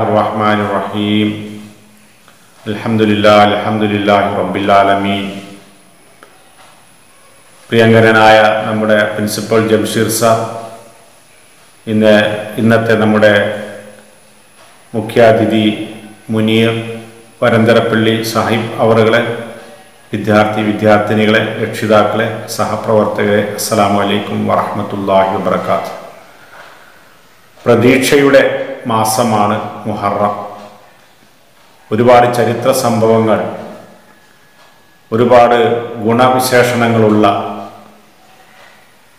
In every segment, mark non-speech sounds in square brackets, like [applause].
الرحمن الرحيم الحمد لله الحمد لله رب العالمين പ്രിയങ്കരനായ നമ്മുടെ principal Jamsheer sir ഇന്ന് ഇന്നത്തെ നമ്മുടെ മുഖ്യാതിഥി മുനീർ വരന്തരപ്പള്ളി സാഹിബ് അവറുകളെ വിദ്യാർത്ഥി വിദ്യാർത്ഥിനികളെ രക്ഷിതാക്കളെ സഹപ്രവർത്തകരെ അസ്സലാമു അലൈക്കും വറഹ്മത്തുള്ളാഹി വബർക്കാത്ത് പ്രതീക്ഷയുടെ മാസമാണ് മുഹറം. ഒരുപാട് ചരിത്ര സംഭവങ്ങൾ ഒരുപാട് ഗുണവിശേഷണങ്ങളുള്ള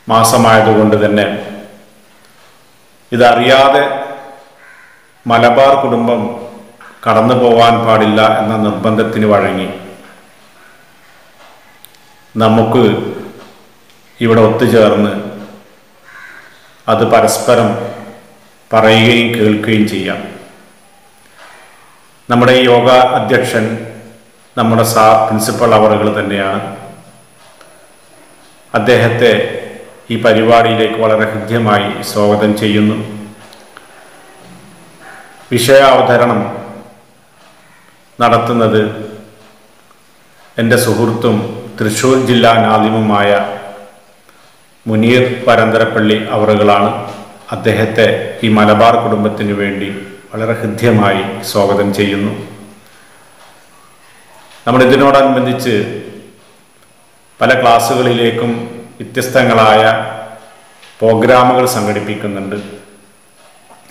മാസമായതുകൊണ്ട് തന്നെ ഇതറിയാതെ മലബാർ കുടുംബം കടന്നു പോവാൻ പാടില്ല എന്ന നിർബന്ധത്തിന് വഴങ്ങി. നമുക്ക് ഇവിടെ ഒത്തുചേർന്ന് അത് പരസ്പരം പറയുകയും കേൾക്കുകയും ചെയ്യാം. നമ്മുടെ യോഗ അധ്യക്ഷൻ നമ്മുടെ സാ പ്രിൻസിപ്പൽ അവറുകൾ തന്നെയാണ്. അദ്ദേഹത്തെ ഈ പരിപാടിയിലേക്ക് വളരെ ഹൃദ്യമായി സ്വാഗതം ചെയ്യുന്നു. വിഷയാവതരണം നടത്തുന്നത് എന്റെ സുഹൃത്തും തൃശ്ശൂർ ജില്ലാ നാദിമുമായ മുനീർ പരന്തരപ്പള്ളി അവറുകളാണ്. അദ്ദേഹത്തെ ഈ മലബാർ കുടുംബത്തിന് വേണ്ടി വളരെ ഹൃദ്യമായി സ്വാഗതം ചെയ്യുന്നു. നമ്മൾ ഇതിനോടനുബന്ധിച്ച് പല ക്ലാസ്സുകളിലേക്കും വ്യത്യസ്തങ്ങളായ പ്രോഗ്രാമുകൾ സംഘടിപ്പിക്കുന്നുണ്ട്.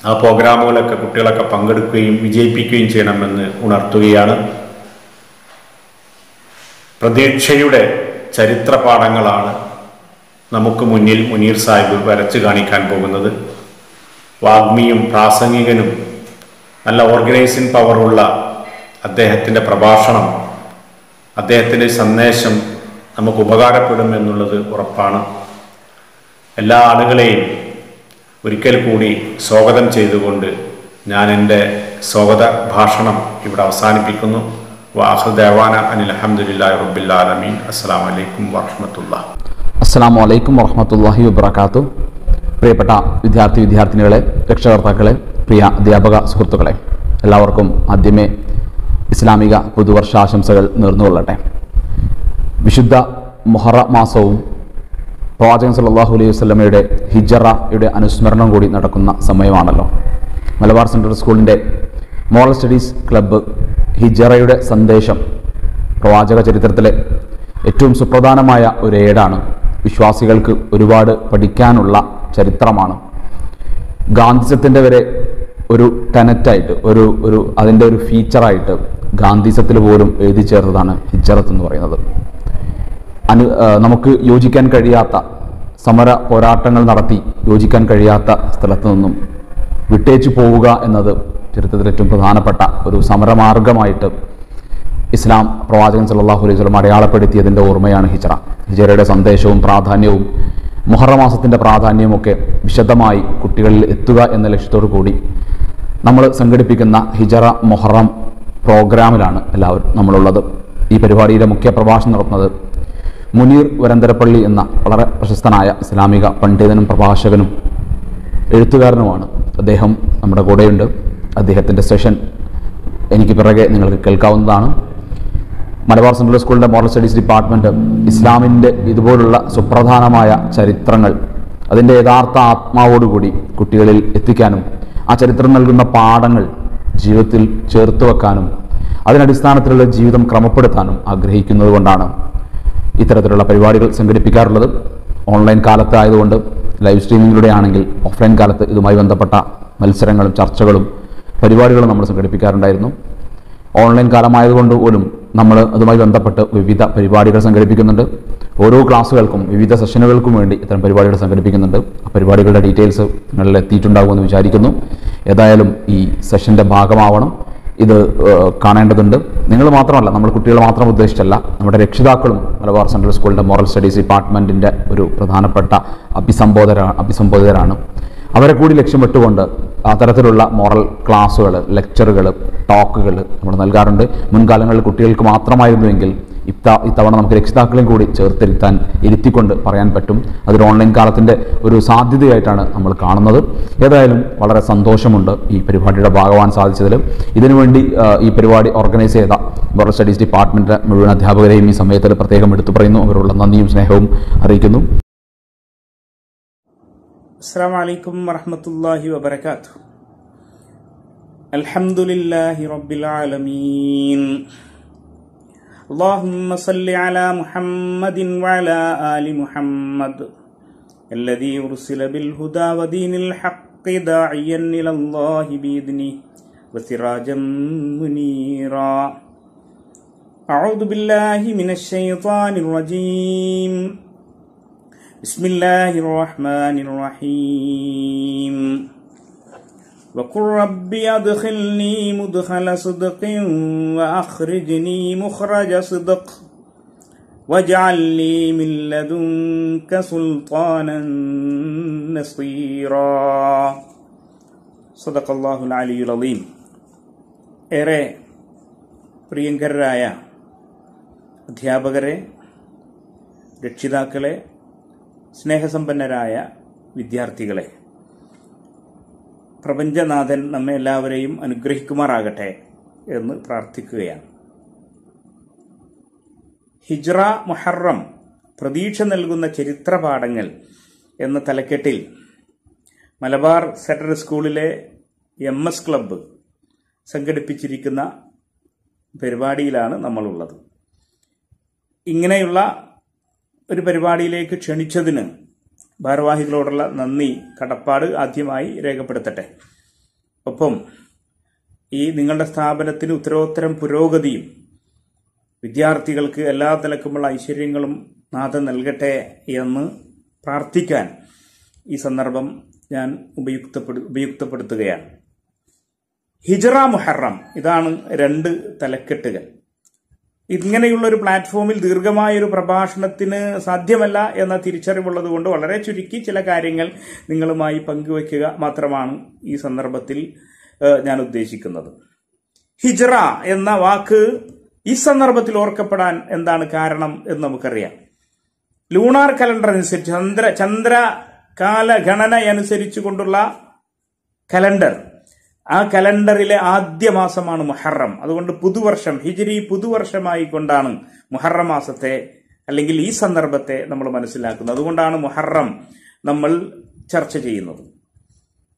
ആ പ്രോഗ്രാമുകളൊക്കെ കുട്ടികളൊക്കെ പങ്കെടുക്കുകയും വിജയിപ്പിക്കുകയും ചെയ്യണമെന്ന് ഉണർത്തുകയാണ്. പ്രതീക്ഷയുടെ ചരിത്ര പാഠങ്ങളാണ് നമുക്ക് മുന്നിൽ മുനീർ സാഹിബ് വരച്ചു കാണിക്കാൻ പോകുന്നത്. വാഗ്മിയും പ്രാസംഗികനും നല്ല ഓർഗനൈസിംഗ് പവറുള്ള അദ്ദേഹത്തിന്റെ പ്രഭാഷണം അദ്ദേഹത്തിന്റെ സന്ദേശം നമുക്ക് ഉപകാരപ്പെടും എന്നുള്ളത് ഉറപ്പാണ്. എല്ലാ ആളുകളെയും ഒരിക്കൽ കൂടി സ്വാഗതം ചെയ്തുകൊണ്ട് ഞാൻ എന്റെ സ്വാഗത ഭാഷണം ഇവിടെ അവസാനിപ്പിക്കുന്നു. വാഹുദേവാന അനിൽ അഹമ്മദില്ലാ റബ്ബില്ലാലമീൻ അസ്സാം വലൈക്കും വാഹമത്തുള്ള അസ്സാം വലൈക്കും വറഹമത്തല്ലാഹി വബർക്കാത്തു പ്രിയപ്പെട്ട വിദ്യാർത്ഥി വിദ്യാർത്ഥിനികളെ രക്ഷകർത്താക്കളെ പ്രിയ അധ്യാപക സുഹൃത്തുക്കളെ എല്ലാവർക്കും ആദ്യമേ ഇസ്ലാമിക പുതുവർഷാശംസകൾ നേർന്നുകൊള്ളട്ടെ. വിശുദ്ധ മൊഹറ മാസവും പ്രവാചകൻ സല്ലല്ലാഹു അലൈഹി വസ്ലമയുടെ ഹിജറയുടെ അനുസ്മരണം കൂടി നടക്കുന്ന സമയമാണല്ലോ. മലബാർ സെൻട്രൽ സ്കൂളിന്റെ മോറൽ സ്റ്റഡീസ് ക്ലബ്ബ് ഹിജറയുടെ സന്ദേശം പ്രവാചക ചരിത്രത്തിലെ ഏറ്റവും സുപ്രധാനമായ ഒരു ഏടാണ്. വിശ്വാസികൾക്ക് ഒരുപാട് പഠിക്കാനുള്ള ചരിത്രമാണ്. ഗാന്ധിസത്തിന്റെ വരെ ഒരു ടെനറ്റായിട്ട് ഒരു ഒരു അതിന്റെ ഒരു ഫീച്ചറായിട്ട് ഗാന്ധിസത്തിൽ പോലും എഴുതി ചേർത്തതാണ് ഹിജറത്ത് എന്ന് പറയുന്നത്. അനു നമുക്ക് യോജിക്കാൻ കഴിയാത്ത സമര പോരാട്ടങ്ങൾ നടത്തി യോജിക്കാൻ കഴിയാത്ത സ്ഥലത്തു നിന്നും വിട്ടേച്ചു പോവുക എന്നത് ചരിത്രത്തിൽ ഏറ്റവും പ്രധാനപ്പെട്ട ഒരു സമരമാർഗമായിട്ട് ഇസ്ലാം പ്രവാചകൻ സല്ലല്ലാഹു അലൈഹി വസല്ലം അടയാളപ്പെടുത്തിയതിന്റെ ഓർമ്മയാണ് ഹിജറ. ഹിജറയുടെ സന്ദേശവും പ്രാധാന്യവും മുഹറ പ്രാധാന്യമൊക്കെ വിശദമായി കുട്ടികളിൽ എത്തുക എന്ന ലക്ഷ്യത്തോടു കൂടി നമ്മൾ സംഘടിപ്പിക്കുന്ന ഹിജറ മൊഹറം പ്രോഗ്രാമിലാണ് എല്ലാവരും നമ്മളുള്ളത്. ഈ പരിപാടിയിലെ മുഖ്യ പ്രഭാഷണം നടത്തുന്നത് മുനീർ വരന്തരപ്പള്ളി എന്ന വളരെ പ്രശസ്തനായ ഇസ്ലാമിക പണ്ഡിതനും പ്രഭാഷകനും എഴുത്തുകാരനുമാണ്. അദ്ദേഹം നമ്മുടെ കൂടെയുണ്ട്. അദ്ദേഹത്തിന്റെ സെഷൻ എനിക്ക് പിറകെ നിങ്ങൾക്ക് കേൾക്കാവുന്നതാണ്. മലബാർ സെൻട്രൽ സ്കൂളിന്റെ മോറൽ സ്റ്റഡീസ് ഡിപ്പാർട്ട്മെന്റ് ഇസ്ലാമിന്റെ ഇതുപോലുള്ള സുപ്രധാനമായ ചരിത്രങ്ങൾ അതിന്റെ യഥാർത്ഥ ആത്മാവോടുകൂടി കുട്ടികളിൽ എത്തിക്കാനും ആ ചരിത്രം നൽകുന്ന പാഠങ്ങൾ ജീവിതത്തിൽ ചേർത്ത് വെക്കാനും അതിനടിസ്ഥാനത്തിലുള്ള ജീവിതം ക്രമപ്പെടുത്താനും ആഗ്രഹിക്കുന്നത് കൊണ്ടാണ് ഇത്തരത്തിലുള്ള പരിപാടികൾ സംഘടിപ്പിക്കാറുള്ളത്. ഓൺലൈൻ കാലത്തായതുകൊണ്ട് ലൈവ് സ്ട്രീമിങ്ങിലൂടെ ആണെങ്കിൽ ഓഫ്ലൈൻ കാലത്ത് ഇതുമായി ബന്ധപ്പെട്ട മത്സരങ്ങളും ചർച്ചകളും പരിപാടികളും നമ്മൾ സംഘടിപ്പിക്കാറുണ്ടായിരുന്നു. ഓൺലൈൻ കാലമായതുകൊണ്ട് പോലും നമ്മൾ അതുമായി ബന്ധപ്പെട്ട് വിവിധ പരിപാടികൾ സംഘടിപ്പിക്കുന്നുണ്ട്. ഓരോ ക്ലാസ്സുകൾക്കും വിവിധ സെഷനുകൾക്കും വേണ്ടി ഇത്തരം പരിപാടികൾ സംഘടിപ്പിക്കുന്നുണ്ട്. ആ പരിപാടികളുടെ ഡീറ്റെയിൽസ് നിങ്ങളിൽ എത്തിയിട്ടുണ്ടാകുമെന്ന് വിചാരിക്കുന്നു. ഏതായാലും ഈ സെഷന്റെ ഭാഗമാവണം. ഇത് കാണേണ്ടതുണ്ട്. നിങ്ങൾ മാത്രമല്ല നമ്മൾ കുട്ടികളെ മാത്രം ഉദ്ദേശിച്ചല്ല നമ്മുടെ രക്ഷിതാക്കളും മലബാർ സെൻട്രൽ സ്കൂളിന്റെ മോറൽ സ്റ്റഡീസ് ഡിപ്പാർട്ട്മെന്റിന്റെ ഒരു പ്രധാനപ്പെട്ട അഭിസംബോധന അഭിസംബോധകരാണ്. അവരെ കൂടി ലക്ഷ്യം വെട്ടുകൊണ്ട് അത്തരത്തിലുള്ള മോറൽ ക്ലാസ്സുകൾ ലെക്ചറുകൾ ടോക്കുകൾ നമ്മൾ നൽകാറുണ്ട്. മുൻകാലങ്ങളിൽ കുട്ടികൾക്ക് മാത്രമായിരുന്നുവെങ്കിൽ ഇത്ത ഇത്തവണ നമുക്ക് രക്ഷിതാക്കളെയും കൂടി ചേർത്തിരുത്താൻ ഇരുത്തിക്കൊണ്ട് പറയാൻ പറ്റും. അതൊരു ഓൺലൈൻ കാലത്തിന്റെ ഒരു സാധ്യതയായിട്ടാണ് നമ്മൾ കാണുന്നത്. ഏതായാലും വളരെ സന്തോഷമുണ്ട് ഈ പരിപാടിയുടെ ഭാഗമാകാൻ സാധിച്ചതിൽ. ഇതിനുവേണ്ടി ഈ പരിപാടി ഓർഗനൈസ് ചെയ്ത വേൾഡ് സ്റ്റഡീസ് ഡിപ്പാർട്ട്മെന്റ് മുഴുവൻ അധ്യാപകരെയും ഈ സമയത്തിൽ പ്രത്യേകം എടുത്തു പറയുന്നു. അവരുള്ള നന്ദിയും സ്നേഹവും അറിയിക്കുന്നു. السلام عليكم ورحمة الله وبركاته الحمد لله رب العالمين اللهم صل على محمد وعلى آل محمد الذي أرسل بالهدى ودين الحق داعيا إلى الله بإذنه وسراجا منيرا أعوذ بالله من الشيطان الرجيم بسم الله الرحمن الرحيم وقل رب أدخلني مدخل صدق وأخرجني مخرج صدق واجعل لي من لدنك سلطانا نصيرا صدق الله العلي العظيم ഏറെ പ്രിയങ്കരായ അധ്യാപകരെ രക്ഷിതാക്കളെ സ്നേഹസമ്പന്നരായ വിദ്യാർത്ഥികളെ പ്രപഞ്ചനാഥൻ നമ്മെ എല്ലാവരെയും അനുഗ്രഹിക്കുമാറാകട്ടെ എന്ന് പ്രാർത്ഥിക്കുകയാണ്. ഹിജ്റ മുഹറം പ്രതീക്ഷ നൽകുന്ന ചരിത്ര പാഠങ്ങൾ എന്ന തലക്കെട്ടിൽ മലബാർ സെൻട്രൽ സ്കൂളിലെ എം എസ് ക്ലബ്ബ് സംഘടിപ്പിച്ചിരിക്കുന്ന പരിപാടിയിലാണ് നമ്മളുള്ളത്. ഇങ്ങനെയുള്ള ഒരു പരിപാടിയിലേക്ക് ക്ഷണിച്ചതിന് ഭാരവാഹികളോടുള്ള നന്ദി കടപ്പാട് ആദ്യമായി രേഖപ്പെടുത്തട്ടെ. ഒപ്പം ഈ നിങ്ങളുടെ സ്ഥാപനത്തിന് ഉത്തരോത്തരം പുരോഗതിയും വിദ്യാർത്ഥികൾക്ക് എല്ലാ തലക്കുമുള്ള ഐശ്വര്യങ്ങളും നാഥൻ നൽകട്ടെ എന്ന് പ്രാർത്ഥിക്കാൻ ഈ സന്ദർഭം ഞാൻ ഉപയുക്തപ്പെടു ഉപയുക്തപ്പെടുത്തുകയാണ്. ഹിജറ മുഹറം ഇതാണ് രണ്ട് തലക്കെട്ടുകൾ. ഇങ്ങനെയുള്ള ഒരു പ്ലാറ്റ്ഫോമിൽ ദീർഘമായ ഒരു പ്രഭാഷണത്തിന് സാധ്യമല്ല എന്ന തിരിച്ചറിവുള്ളത് കൊണ്ട് വളരെ ചുരുക്കി ചില കാര്യങ്ങൾ നിങ്ങളുമായി പങ്കുവയ്ക്കുക മാത്രമാണ് ഈ സന്ദർഭത്തിൽ ഞാൻ ഉദ്ദേശിക്കുന്നത്. ഹിജറ എന്ന വാക്ക് ഈ സന്ദർഭത്തിൽ ഓർക്കപ്പെടാൻ എന്താണ് കാരണം എന്ന് നമുക്കറിയാം. ലൂണാർ കലണ്ടർ അനുസരിച്ച് ചന്ദ്ര ചന്ദ്ര കാലഗണന അനുസരിച്ചു കൊണ്ടുള്ള കലണ്ടർ ആ കലണ്ടറിലെ ആദ്യ മാസമാണ് മുഹറം. അതുകൊണ്ട് പുതുവർഷം ഹിജിരി പുതുവർഷമായി കൊണ്ടാണ് മുഹറം മാസത്തെ അല്ലെങ്കിൽ ഈ സന്ദർഭത്തെ നമ്മൾ മനസ്സിലാക്കുന്നത്. അതുകൊണ്ടാണ് മുഹറം നമ്മൾ ചർച്ച ചെയ്യുന്നത്.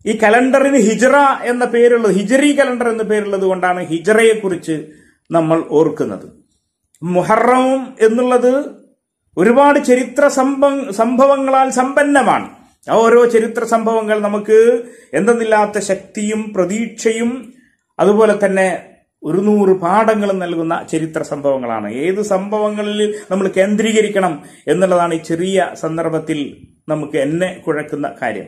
ഈ കലണ്ടറിന് ഹിജറ എന്ന പേരുള്ളത് ഹിജറി കലണ്ടർ എന്ന പേരുള്ളത് കൊണ്ടാണ് ഹിജറയെക്കുറിച്ച് നമ്മൾ ഓർക്കുന്നത്. മുഹറം എന്നുള്ളത് ഒരുപാട് ചരിത്ര സംഭവ സംഭവങ്ങളാൽ സമ്പന്നമാണ്. ആ ഓരോ ചരിത്ര സംഭവങ്ങൾ നമുക്ക് എന്തെന്നില്ലാത്ത ശക്തിയും പ്രതീക്ഷയും അതുപോലെ തന്നെ ഒരു നൂറ് പാഠങ്ങളും നൽകുന്ന ചരിത്ര സംഭവങ്ങളാണ്. ഏത് സംഭവങ്ങളിൽ നമ്മൾ കേന്ദ്രീകരിക്കണം എന്നുള്ളതാണ് ഈ ചെറിയ സന്ദർഭത്തിൽ നമുക്ക് എന്നെ കുഴക്കുന്ന കാര്യം.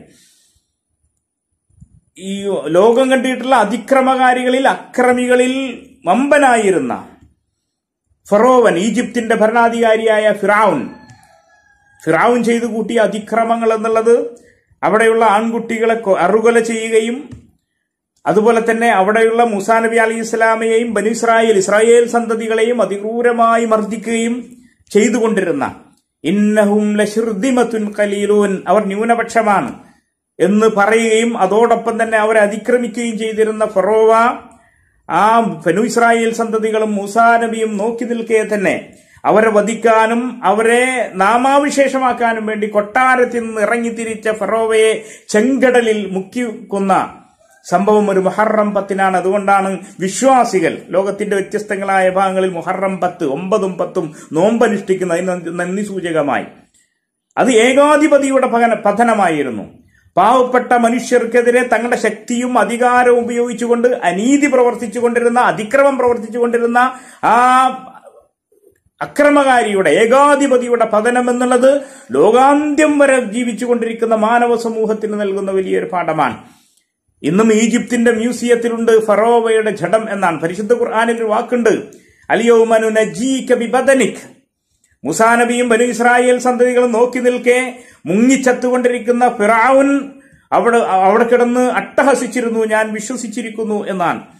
ഈ ലോകം കണ്ടിട്ടുള്ള അതിക്രമകാരികളിൽ അക്രമികളിൽ വമ്പനായിരുന്ന ഫറോവൻ ഈജിപ്തിന്റെ ഭരണാധികാരിയായ ഫിറാവുൻ ഫിറാവുൻ ചെയ്തു കൂട്ടിയ അതിക്രമങ്ങൾ എന്നുള്ളത് അവിടെയുള്ള ആൺകുട്ടികളെ അറുകൊല ചെയ്യുകയും അതുപോലെ തന്നെ അവിടെയുള്ള മുസാ നബി അലി ഇസ്ലാമയെയും ബനു ഇസ്രായേൽ ഇസ്രായേൽ സന്തതികളെയും അതിക്രൂരമായി മർദ്ദിക്കുകയും ചെയ്തുകൊണ്ടിരുന്ന ഇന്നഹും അവർ ന്യൂനപക്ഷമാണ് എന്ന് പറയുകയും അതോടൊപ്പം തന്നെ അവരെ അതിക്രമിക്കുകയും ചെയ്തിരുന്ന ഫറോവ ആ ബനു ഇസ്രായേൽ സന്തതികളും മൂസാ നബിയും നോക്കി നിൽക്കെ തന്നെ അവരെ വധിക്കാനും അവരെ നാമാവിശേഷമാക്കാനും വേണ്ടി കൊട്ടാരത്തിൽ നിന്ന് ഇറങ്ങിത്തിരിച്ച ഫറോവയെ ചെങ്കടലിൽ മുക്കിക്കുന്ന സംഭവം ഒരു മുഹറം പത്തിനാണ്. അതുകൊണ്ടാണ് വിശ്വാസികൾ ലോകത്തിന്റെ വ്യത്യസ്തങ്ങളായ ഭാഗങ്ങളിൽ മുഹറം പത്ത് ഒമ്പതും പത്തും നോമ്പനുഷ്ഠിക്കുന്ന നന്ദി സൂചകമായി അത് ഏകാധിപതിയുടെ പതനമായിരുന്നു. പാവപ്പെട്ട മനുഷ്യർക്കെതിരെ തങ്ങളുടെ ശക്തിയും അധികാരവും ഉപയോഗിച്ചുകൊണ്ട് അനീതി പ്രവർത്തിച്ചുകൊണ്ടിരുന്ന അതിക്രമം പ്രവർത്തിച്ചുകൊണ്ടിരുന്ന ആ അക്രമകാരിയുടെ ഏകാധിപതിയുടെ പതനം എന്നുള്ളത് ലോകാന്ത്യം വരെ ജീവിച്ചുകൊണ്ടിരിക്കുന്ന മാനവ സമൂഹത്തിന് നൽകുന്ന വലിയൊരു പാഠമാണ്. ഇന്നും ഈജിപ്തിന്റെ മ്യൂസിയത്തിലുണ്ട് ഫറോവയുടെ ജഡം എന്നാണ്. പരിശുദ്ധ ഖുർആാനിൽ ഒരു വാക്കുണ്ട്. അലിയോമനു ബിബദനിക്. മുസാ നബിയും ബനു ഇസ്രായേൽ സന്തതികളും നോക്കി നിൽക്കെ മുങ്ങിച്ചത്തുകൊണ്ടിരിക്കുന്ന ഫിറാവുൻ അവിടെ അവിടെ കിടന്ന് അട്ടഹസിച്ചിരുന്നു ഞാൻ വിശ്വസിച്ചിരിക്കുന്നു എന്നാണ്.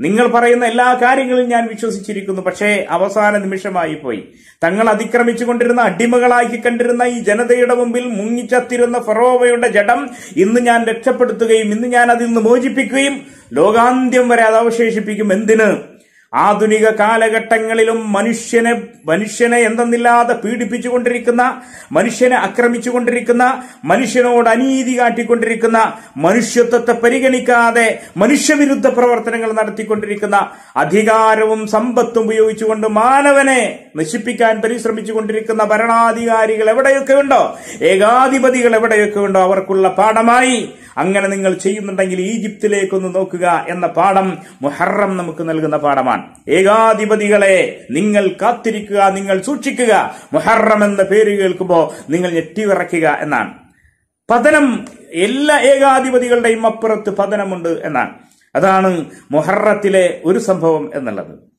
നിങ്ങൾ പറയുന്ന എല്ലാ കാര്യങ്ങളും ഞാൻ വിശ്വസിച്ചിരിക്കുന്നു പക്ഷേ അവസാന നിമിഷമായി പോയി. തങ്ങൾ അതിക്രമിച്ചു കൊണ്ടിരുന്ന അടിമകളാക്കി കണ്ടിരുന്ന ഈ ജനതയുടെ മുമ്പിൽ മുങ്ങിച്ചത്തിരുന്ന ഫറോവയുടെ ജഡം ഇന്ന് ഞാൻ രക്ഷപ്പെടുത്തുകയും ഇന്ന് ഞാൻ അതിൽ നിന്ന് മോചിപ്പിക്കുകയും ലോകാന്ത്യം വരെ അത് അവശേഷിപ്പിക്കും. എന്തിന്? ആധുനിക കാലഘട്ടങ്ങളിലും മനുഷ്യനെ മനുഷ്യനെ എന്തെന്നില്ലാതെ പീഡിപ്പിച്ചുകൊണ്ടിരിക്കുന്ന മനുഷ്യനെ ആക്രമിച്ചുകൊണ്ടിരിക്കുന്ന മനുഷ്യനോട് അനീതി കാട്ടിക്കൊണ്ടിരിക്കുന്ന മനുഷ്യത്വത്തെ പരിഗണിക്കാതെ മനുഷ്യവിരുദ്ധ പ്രവർത്തനങ്ങൾ നടത്തിക്കൊണ്ടിരിക്കുന്ന അധികാരവും സമ്പത്തും ഉപയോഗിച്ചുകൊണ്ട് മാനവനെ നശിപ്പിക്കാൻ പരിശ്രമിച്ചുകൊണ്ടിരിക്കുന്ന ഭരണാധികാരികൾ എവിടെയൊക്കെ ഉണ്ടോ? ഏകാധിപതികൾ എവിടെയൊക്കെ ഉണ്ടോ? അവർക്കുള്ള പാഠമായി അങ്ങനെ നിങ്ങൾ ചെയ്യുന്നുണ്ടെങ്കിൽ ഈജിപ്തിലേക്കൊന്ന് നോക്കുക എന്ന പാഠം മുഹറം നമുക്ക് നൽകുന്ന പാഠമാണ്. ഏകാധിപതികളെ നിങ്ങൾ കാത്തിരിക്കുക നിങ്ങൾ സൂക്ഷിക്കുക. മുഹറം എന്ന പേര് കേൾക്കുമ്പോൾ നിങ്ങൾ ഞെട്ടിവിറയ്ക്കുക എന്നാണ്. പതനം എല്ലാ ഏകാധിപതികളുടെയും അപ്പുറത്ത് പതനമുണ്ട് എന്നാണ്. അതാണ് മുഹറത്തിലെ ഒരു സംഭവം എന്നുള്ളത്.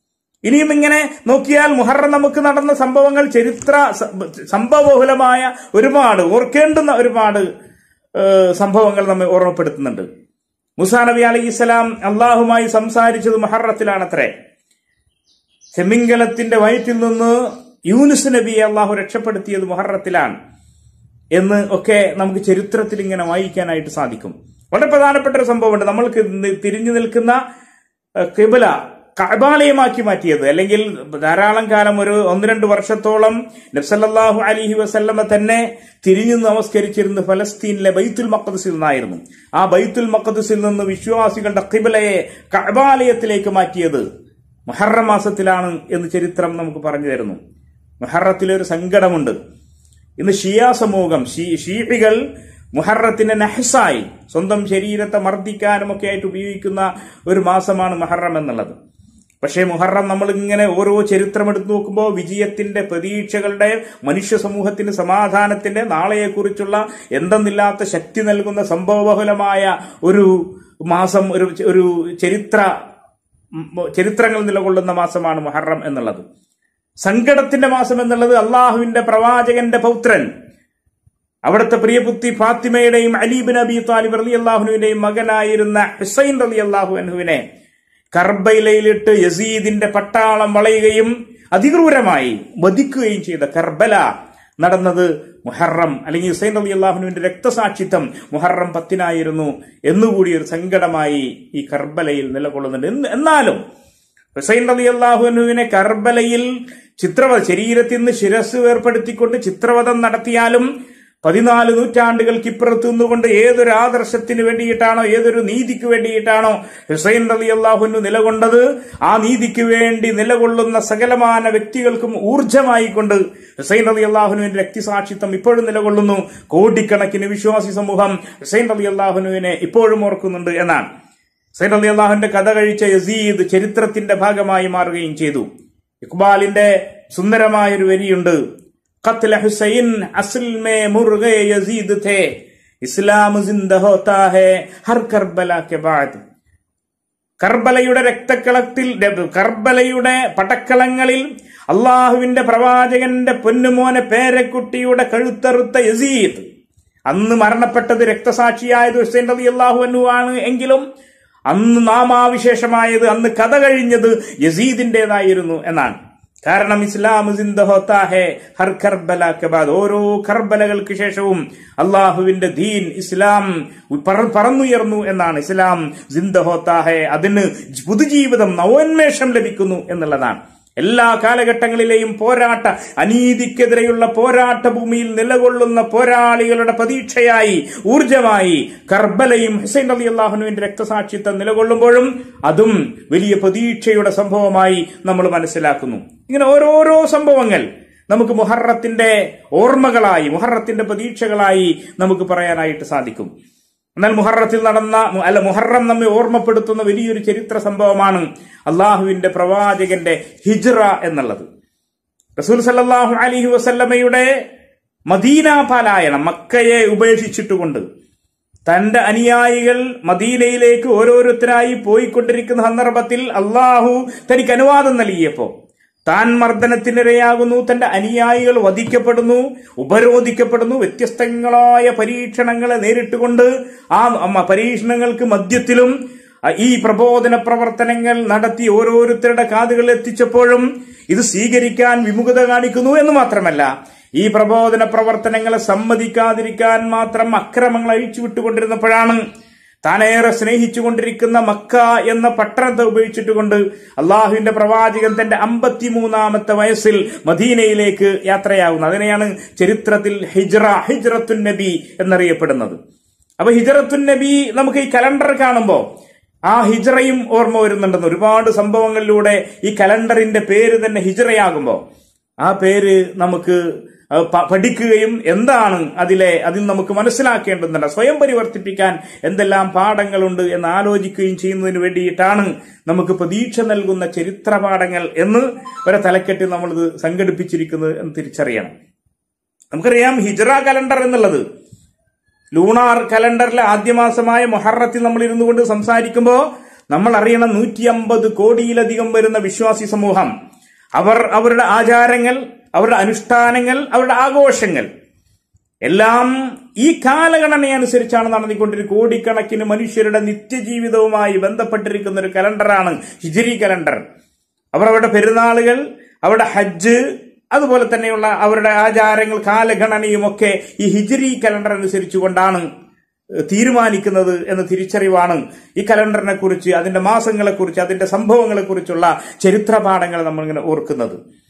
ഇനിയും ഇങ്ങനെ നോക്കിയാൽ മുഹറം നമുക്ക് നടന്ന സംഭവങ്ങൾ ചരിത്ര സംഭവബഹുലമായ ഒരുപാട് ഓർക്കേണ്ടുന്ന ഒരുപാട് സംഭവങ്ങൾ നമ്മെ ഓർമ്മപ്പെടുത്തുന്നുണ്ട്. മുസാ നബി അലൈഹി ഇസ്ലാം അള്ളാഹുമായി സംസാരിച്ചത് മുഹറത്തിലാണത്രേ. ചെമ്മിങ്കലത്തിന്റെ വയറ്റിൽ നിന്ന് യൂനുസ് നബിയെ അള്ളാഹു രക്ഷപ്പെടുത്തിയത് മുഹറത്തിലാണ് എന്ന് ഒക്കെ നമുക്ക് ചരിത്രത്തിൽ ഇങ്ങനെ വായിക്കാനായിട്ട് സാധിക്കും. വളരെ പ്രധാനപ്പെട്ട ഒരു സംഭവമുണ്ട്. നമ്മൾക്ക് തിരിഞ്ഞു നിൽക്കുന്ന കിബല കിബില കബാലയമാക്കി മാറ്റിയത്. അല്ലെങ്കിൽ ധാരാളം കാലം ഒരു ഒന്ന് രണ്ട് വർഷത്തോളം നബ്സല്ലാഹു അലിഹി വസല്ലമ തന്നെ തിരിഞ്ഞു നമസ്കരിച്ചിരുന്ന ഫലസ്തീനിലെ ബൈത്തുൽ മക്കദസിൽ നിന്നായിരുന്നു. ആ ബൈത്തുൽ മക്കദസിൽ നിന്ന് വിശ്വാസികളുടെ കിബിലയെ കബാലയത്തിലേക്ക് മാറ്റിയത് മുഹറം മാസത്തിലാണ് എന്ന് ചരിത്രം നമുക്ക് പറഞ്ഞു തരുന്നു. മുഹറത്തിലെ ഒരു സങ്കടമുണ്ട്. ഇന്ന് ഷിയ സമൂഹം ഷീ- ഷീഹികൾ മുഹറത്തിന്റെ നഹസായി സ്വന്തം ശരീരത്തെ മർദ്ദിക്കാനും ഒക്കെ ആയിട്ട് ഉപയോഗിക്കുന്ന ഒരു മാസമാണ് മുഹറം എന്നുള്ളത്. പക്ഷേ മുഹറം നമ്മൾ ഇങ്ങനെ ഓരോ ചരിത്രം എടുത്തു നോക്കുമ്പോൾ വിജയത്തിന്റെ പ്രതീക്ഷകളുടെ മനുഷ്യ സമൂഹത്തിന്റെ സമാധാനത്തിന്റെ നാളെയെക്കുറിച്ചുള്ള എന്തെന്നില്ലാത്ത ശക്തി നൽകുന്ന സംഭവബഹുലമായ ഒരു മാസം ഒരു ഒരു ചരിത്ര ചരിത്രങ്ങൾ നിലകൊള്ളുന്ന മാസമാണ് മുഹറം എന്നുള്ളത്. സങ്കടത്തിന്റെ മാസം എന്നുള്ളത് അള്ളാഹുവിന്റെ പ്രവാചകന്റെ പൗത്രൻ. അവിടുത്തെ പ്രിയപുത്തി ഫാത്തിമയുടെയും അലീബിൻ അബി താലിബ് അലി അള്ളാഹുനുവിന്റെയും മകനായിരുന്ന ഹുസൈൻ അലി അള്ളാഹു അനുവിനെ കർബലയിലിട്ട് യസീദിന്റെ പട്ടാളം വളയുകയും അതിക്രൂരമായി വധിക്കുകയും ചെയ്ത കർബല നടന്നത് മുഹറം അല്ലെങ്കിൽ ഹുസൈൻ അലി അള്ളാഹുനുവിന്റെ രക്തസാക്ഷിത്വം മുഹറം പത്തിനായിരുന്നു എന്നുകൂടി ഒരു സങ്കടമായി ഈ കർബലയിൽ നിലകൊള്ളുന്നുണ്ട്. എന്ന് എന്നാലും ഹുസൈൻ അലി അള്ളാഹുനുവിനെ കർബലയിൽ ചിത്രവധ ശരീരത്തിൽ നിന്ന് ശിരസ് വേർപ്പെടുത്തിക്കൊണ്ട് ചിത്രവധം നടത്തിയാലും പതിനാല് നൂറ്റാണ്ടുകൾക്ക് ഇപ്പുറത്ത് നിന്നുകൊണ്ട് ഏതൊരു ആദർശത്തിന് വേണ്ടിയിട്ടാണോ ഏതൊരു നീതിക്ക് വേണ്ടിയിട്ടാണോ ഹുസൈൻ റലി അള്ളാഹുനു നിലകൊണ്ടത്? ആ നീതിക്ക് വേണ്ടി നിലകൊള്ളുന്ന സകലമാന വ്യക്തികൾക്കും ഊർജമായിക്കൊണ്ട് ഹുസൈൻ റലി അള്ളാഹുനുവിന്റെ രക്തിസാക്ഷിത്വം ഇപ്പോഴും നിലകൊള്ളുന്നു. കോടിക്കണക്കിന് വിശ്വാസി സമൂഹം ഹുസൈൻ റലി അള്ളാഹുനുവിനെ ഇപ്പോഴും ഓർക്കുന്നുണ്ട് എന്നാണ്. ഹുസൈൻ അലി അള്ളാഹുന്റെ കഥ കഴിച്ച യസീദ് ചരിത്രത്തിന്റെ ഭാഗമായി മാറുകയും ചെയ്തു. ഇക്ബാലിന്റെ സുന്ദരമായൊരു വരിയുണ്ട്. ഖത്ല ഹുസൈൻ അസ്ൽ മേ മുർഗെ യസീദ് थे ഇസ്ലാം जिंदा होता है हर करबला के बाद കർബലയുടെ രക്തക്കളത്തിൽ കർബലയുടെ പടക്കളങ്ങളിൽ അള്ളാഹുവിന്റെ പ്രവാചകന്റെ പൊന്നുമോനെ പേരക്കുട്ടിയുടെ കഴുത്തറുത്ത യസീദ് അന്ന് മരണപ്പെട്ടത് രക്തസാക്ഷിയായത് ഹുസൈൻ റതി അള്ളാഹു അനുവാണ് എങ്കിലും അന്ന് നാമാവിശേഷമായത് അന്ന് കഥ കഴിഞ്ഞത് യസീദിന്റേതായിരുന്നു എന്നാണ് കാരണം ഇസ്ലാം സിന്ദ ഹോത്താ ഹേ ഹർ കർബല കെ ബാദ്. ഓരോ കർബലകൾക്ക് ശേഷവും അള്ളാഹുവിന്റെ ദീൻ ഇസ്ലാം പറ- പറന്നുയർന്നു എന്നാണ്. ഇസ്ലാം സിന്ദ ഹോത്താ ഹേ അതിന് പുതുജീവിതം നവോന്മേഷം ലഭിക്കുന്നു എന്നുള്ളതാണ്. എല്ലാ കാലഘട്ടങ്ങളിലെയും പോരാട്ട അനീതിക്കെതിരെയുള്ള പോരാട്ട ഭൂമിയിൽ നിലകൊള്ളുന്ന പോരാളികളുടെ പ്രതീക്ഷയായി ഊർജമായി കർബലയും ഹുസൈൻ അലി അള്ളാഹുനുവിന്റെ രക്തസാക്ഷിത്വം നിലകൊള്ളുമ്പോഴും അതും വലിയ പ്രതീക്ഷയുടെ സംഭവമായി നമ്മൾ മനസ്സിലാക്കുന്നു. ഇങ്ങനെ ഓരോരോ സംഭവങ്ങൾ നമുക്ക് മുഹറത്തിന്റെ ഓർമ്മകളായി മുഹറത്തിന്റെ പ്രതീക്ഷകളായി നമുക്ക് പറയാനായിട്ട് സാധിക്കും. എന്നാൽ മുഹറത്തിൽ നടന്ന അല്ല മുഹറം നമ്മെ ഓർമ്മപ്പെടുത്തുന്ന വലിയൊരു ചരിത്ര സംഭവമാണ് അള്ളാഹുവിന്റെ പ്രവാചകന്റെ ഹിജ്റ എന്നുള്ളത്. റസൂൽ സല്ലാഹു അലൈഹി വസല്ലമയുടെ മദീന പാലായണം മക്കയെ ഉപേക്ഷിച്ചിട്ടുകൊണ്ട് തന്റെ അനുയായികൾ മദീനയിലേക്ക് ഓരോരുത്തരായി പോയിക്കൊണ്ടിരിക്കുന്ന സന്ദർഭത്തിൽ അള്ളാഹു തനിക്ക് അനുവാദം നൽകിയപ്പോ താൻ മർദ്ദനത്തിനിരയാകുന്നു തന്റെ അനുയായികൾ വധിക്കപ്പെടുന്നു ഉപരോധിക്കപ്പെടുന്നു വ്യത്യസ്തങ്ങളായ പരീക്ഷണങ്ങളെ നേരിട്ടുകൊണ്ട് ആ പരീക്ഷണങ്ങൾക്ക് മധ്യത്തിലും ഈ പ്രബോധന പ്രവർത്തനങ്ങൾ നടത്തി ഓരോരുത്തരുടെ കാതുകളിൽ എത്തിച്ചപ്പോഴും ഇത് സ്വീകരിക്കാൻ വിമുഖത കാണിക്കുന്നു എന്ന് മാത്രമല്ല ഈ പ്രബോധന പ്രവർത്തനങ്ങളെ സമ്മതിക്കാതിരിക്കാൻ മാത്രം അക്രമങ്ങൾ അഴിച്ചുവിട്ടുകൊണ്ടിരുന്നപ്പോഴാണ് താനേറെ സ്നേഹിച്ചുകൊണ്ടിരിക്കുന്ന മക്ക എന്ന പട്ടണത്തെ ഉപയോഗിച്ചിട്ടുകൊണ്ട് അള്ളാഹുവിന്റെ പ്രവാചകൻ തന്റെ അമ്പത്തിമൂന്നാമത്തെ വയസ്സിൽ മദീനയിലേക്ക് യാത്രയാകുന്നു അതിനെയാണ് ചരിത്രത്തിൽ ഹിജ്റ ഹിജ്റത്തുൻ നബി എന്നറിയപ്പെടുന്നത്. അപ്പൊ ഹിജ്റത്തുൻ നബി നമുക്ക് ഈ കലണ്ടർ കാണുമ്പോൾ ആ ഹിജ്റയും ഓർമ്മ വരുന്നുണ്ടെന്ന് ഒരുപാട് സംഭവങ്ങളിലൂടെ ഈ കലണ്ടറിന്റെ പേര് തന്നെ ഹിജ്റയാകുമ്പോൾ ആ പേര് നമുക്ക് പഠിക്കുകയും എന്താണ് അതിലെ അതിൽ നമുക്ക് മനസ്സിലാക്കേണ്ടതുണ്ട്. സ്വയം പരിവർത്തിപ്പിക്കാൻ എന്തെല്ലാം പാഠങ്ങളുണ്ട് എന്ന് ആലോചിക്കുകയും ചെയ്യുന്നതിന് വേണ്ടിയിട്ടാണ് നമുക്ക് പ്രതീക്ഷ നൽകുന്ന ചരിത്ര പാഠങ്ങൾ എന്ന് ഒരു തലക്കെട്ടിൽ നമ്മളിത് സംഘടിപ്പിച്ചിരിക്കുന്നത് എന്ന് തിരിച്ചറിയണം. നമുക്കറിയാം ഹിജറ കലണ്ടർ എന്നുള്ളത്. ലൂണാർ കലണ്ടറിലെ ആദ്യ മാസമായ മൊഹറത്തിൽ നമ്മൾ ഇരുന്നു കൊണ്ട് സംസാരിക്കുമ്പോൾ നമ്മൾ അറിയണം നൂറ്റി അമ്പത് കോടിയിലധികം വരുന്ന വിശ്വാസി സമൂഹം. അവർ അവരുടെ ആചാരങ്ങൾ അവരുടെ അനുഷ്ഠാനങ്ങൾ അവരുടെ ആഘോഷങ്ങൾ. എല്ലാം ഈ കാലഗണനയനുസരിച്ചാണ് നടന്നിക്കൊണ്ടിരിക്കുന്നത്. കോടിക്കണക്കിന് മനുഷ്യരുടെ നിത്യജീവിതവുമായി ബന്ധപ്പെട്ടിരിക്കുന്ന ഒരു കലണ്ടറാണ് ഹിജിരി കലണ്ടർ. അവർ അവരുടെ പെരുന്നാളുകൾ അവരുടെ ഹജ്ജ് അതുപോലെ തന്നെയുള്ള അവരുടെ ആചാരങ്ങൾ കാലഗണനയുമൊക്കെ ഈ ഹിജിരി കലണ്ടർ അനുസരിച്ചുകൊണ്ടാണ് തീരുമാനിക്കുന്നത് എന്ന തിരിച്ചറിവാണ് ഈ കലണ്ടറിനെ കുറിച്ച് അതിന്റെ മാസങ്ങളെക്കുറിച്ച് അതിന്റെ സംഭവങ്ങളെക്കുറിച്ചുള്ള ചരിത്ര പാഠങ്ങൾ നമ്മളിങ്ങനെ ഓർക്കുന്നത്.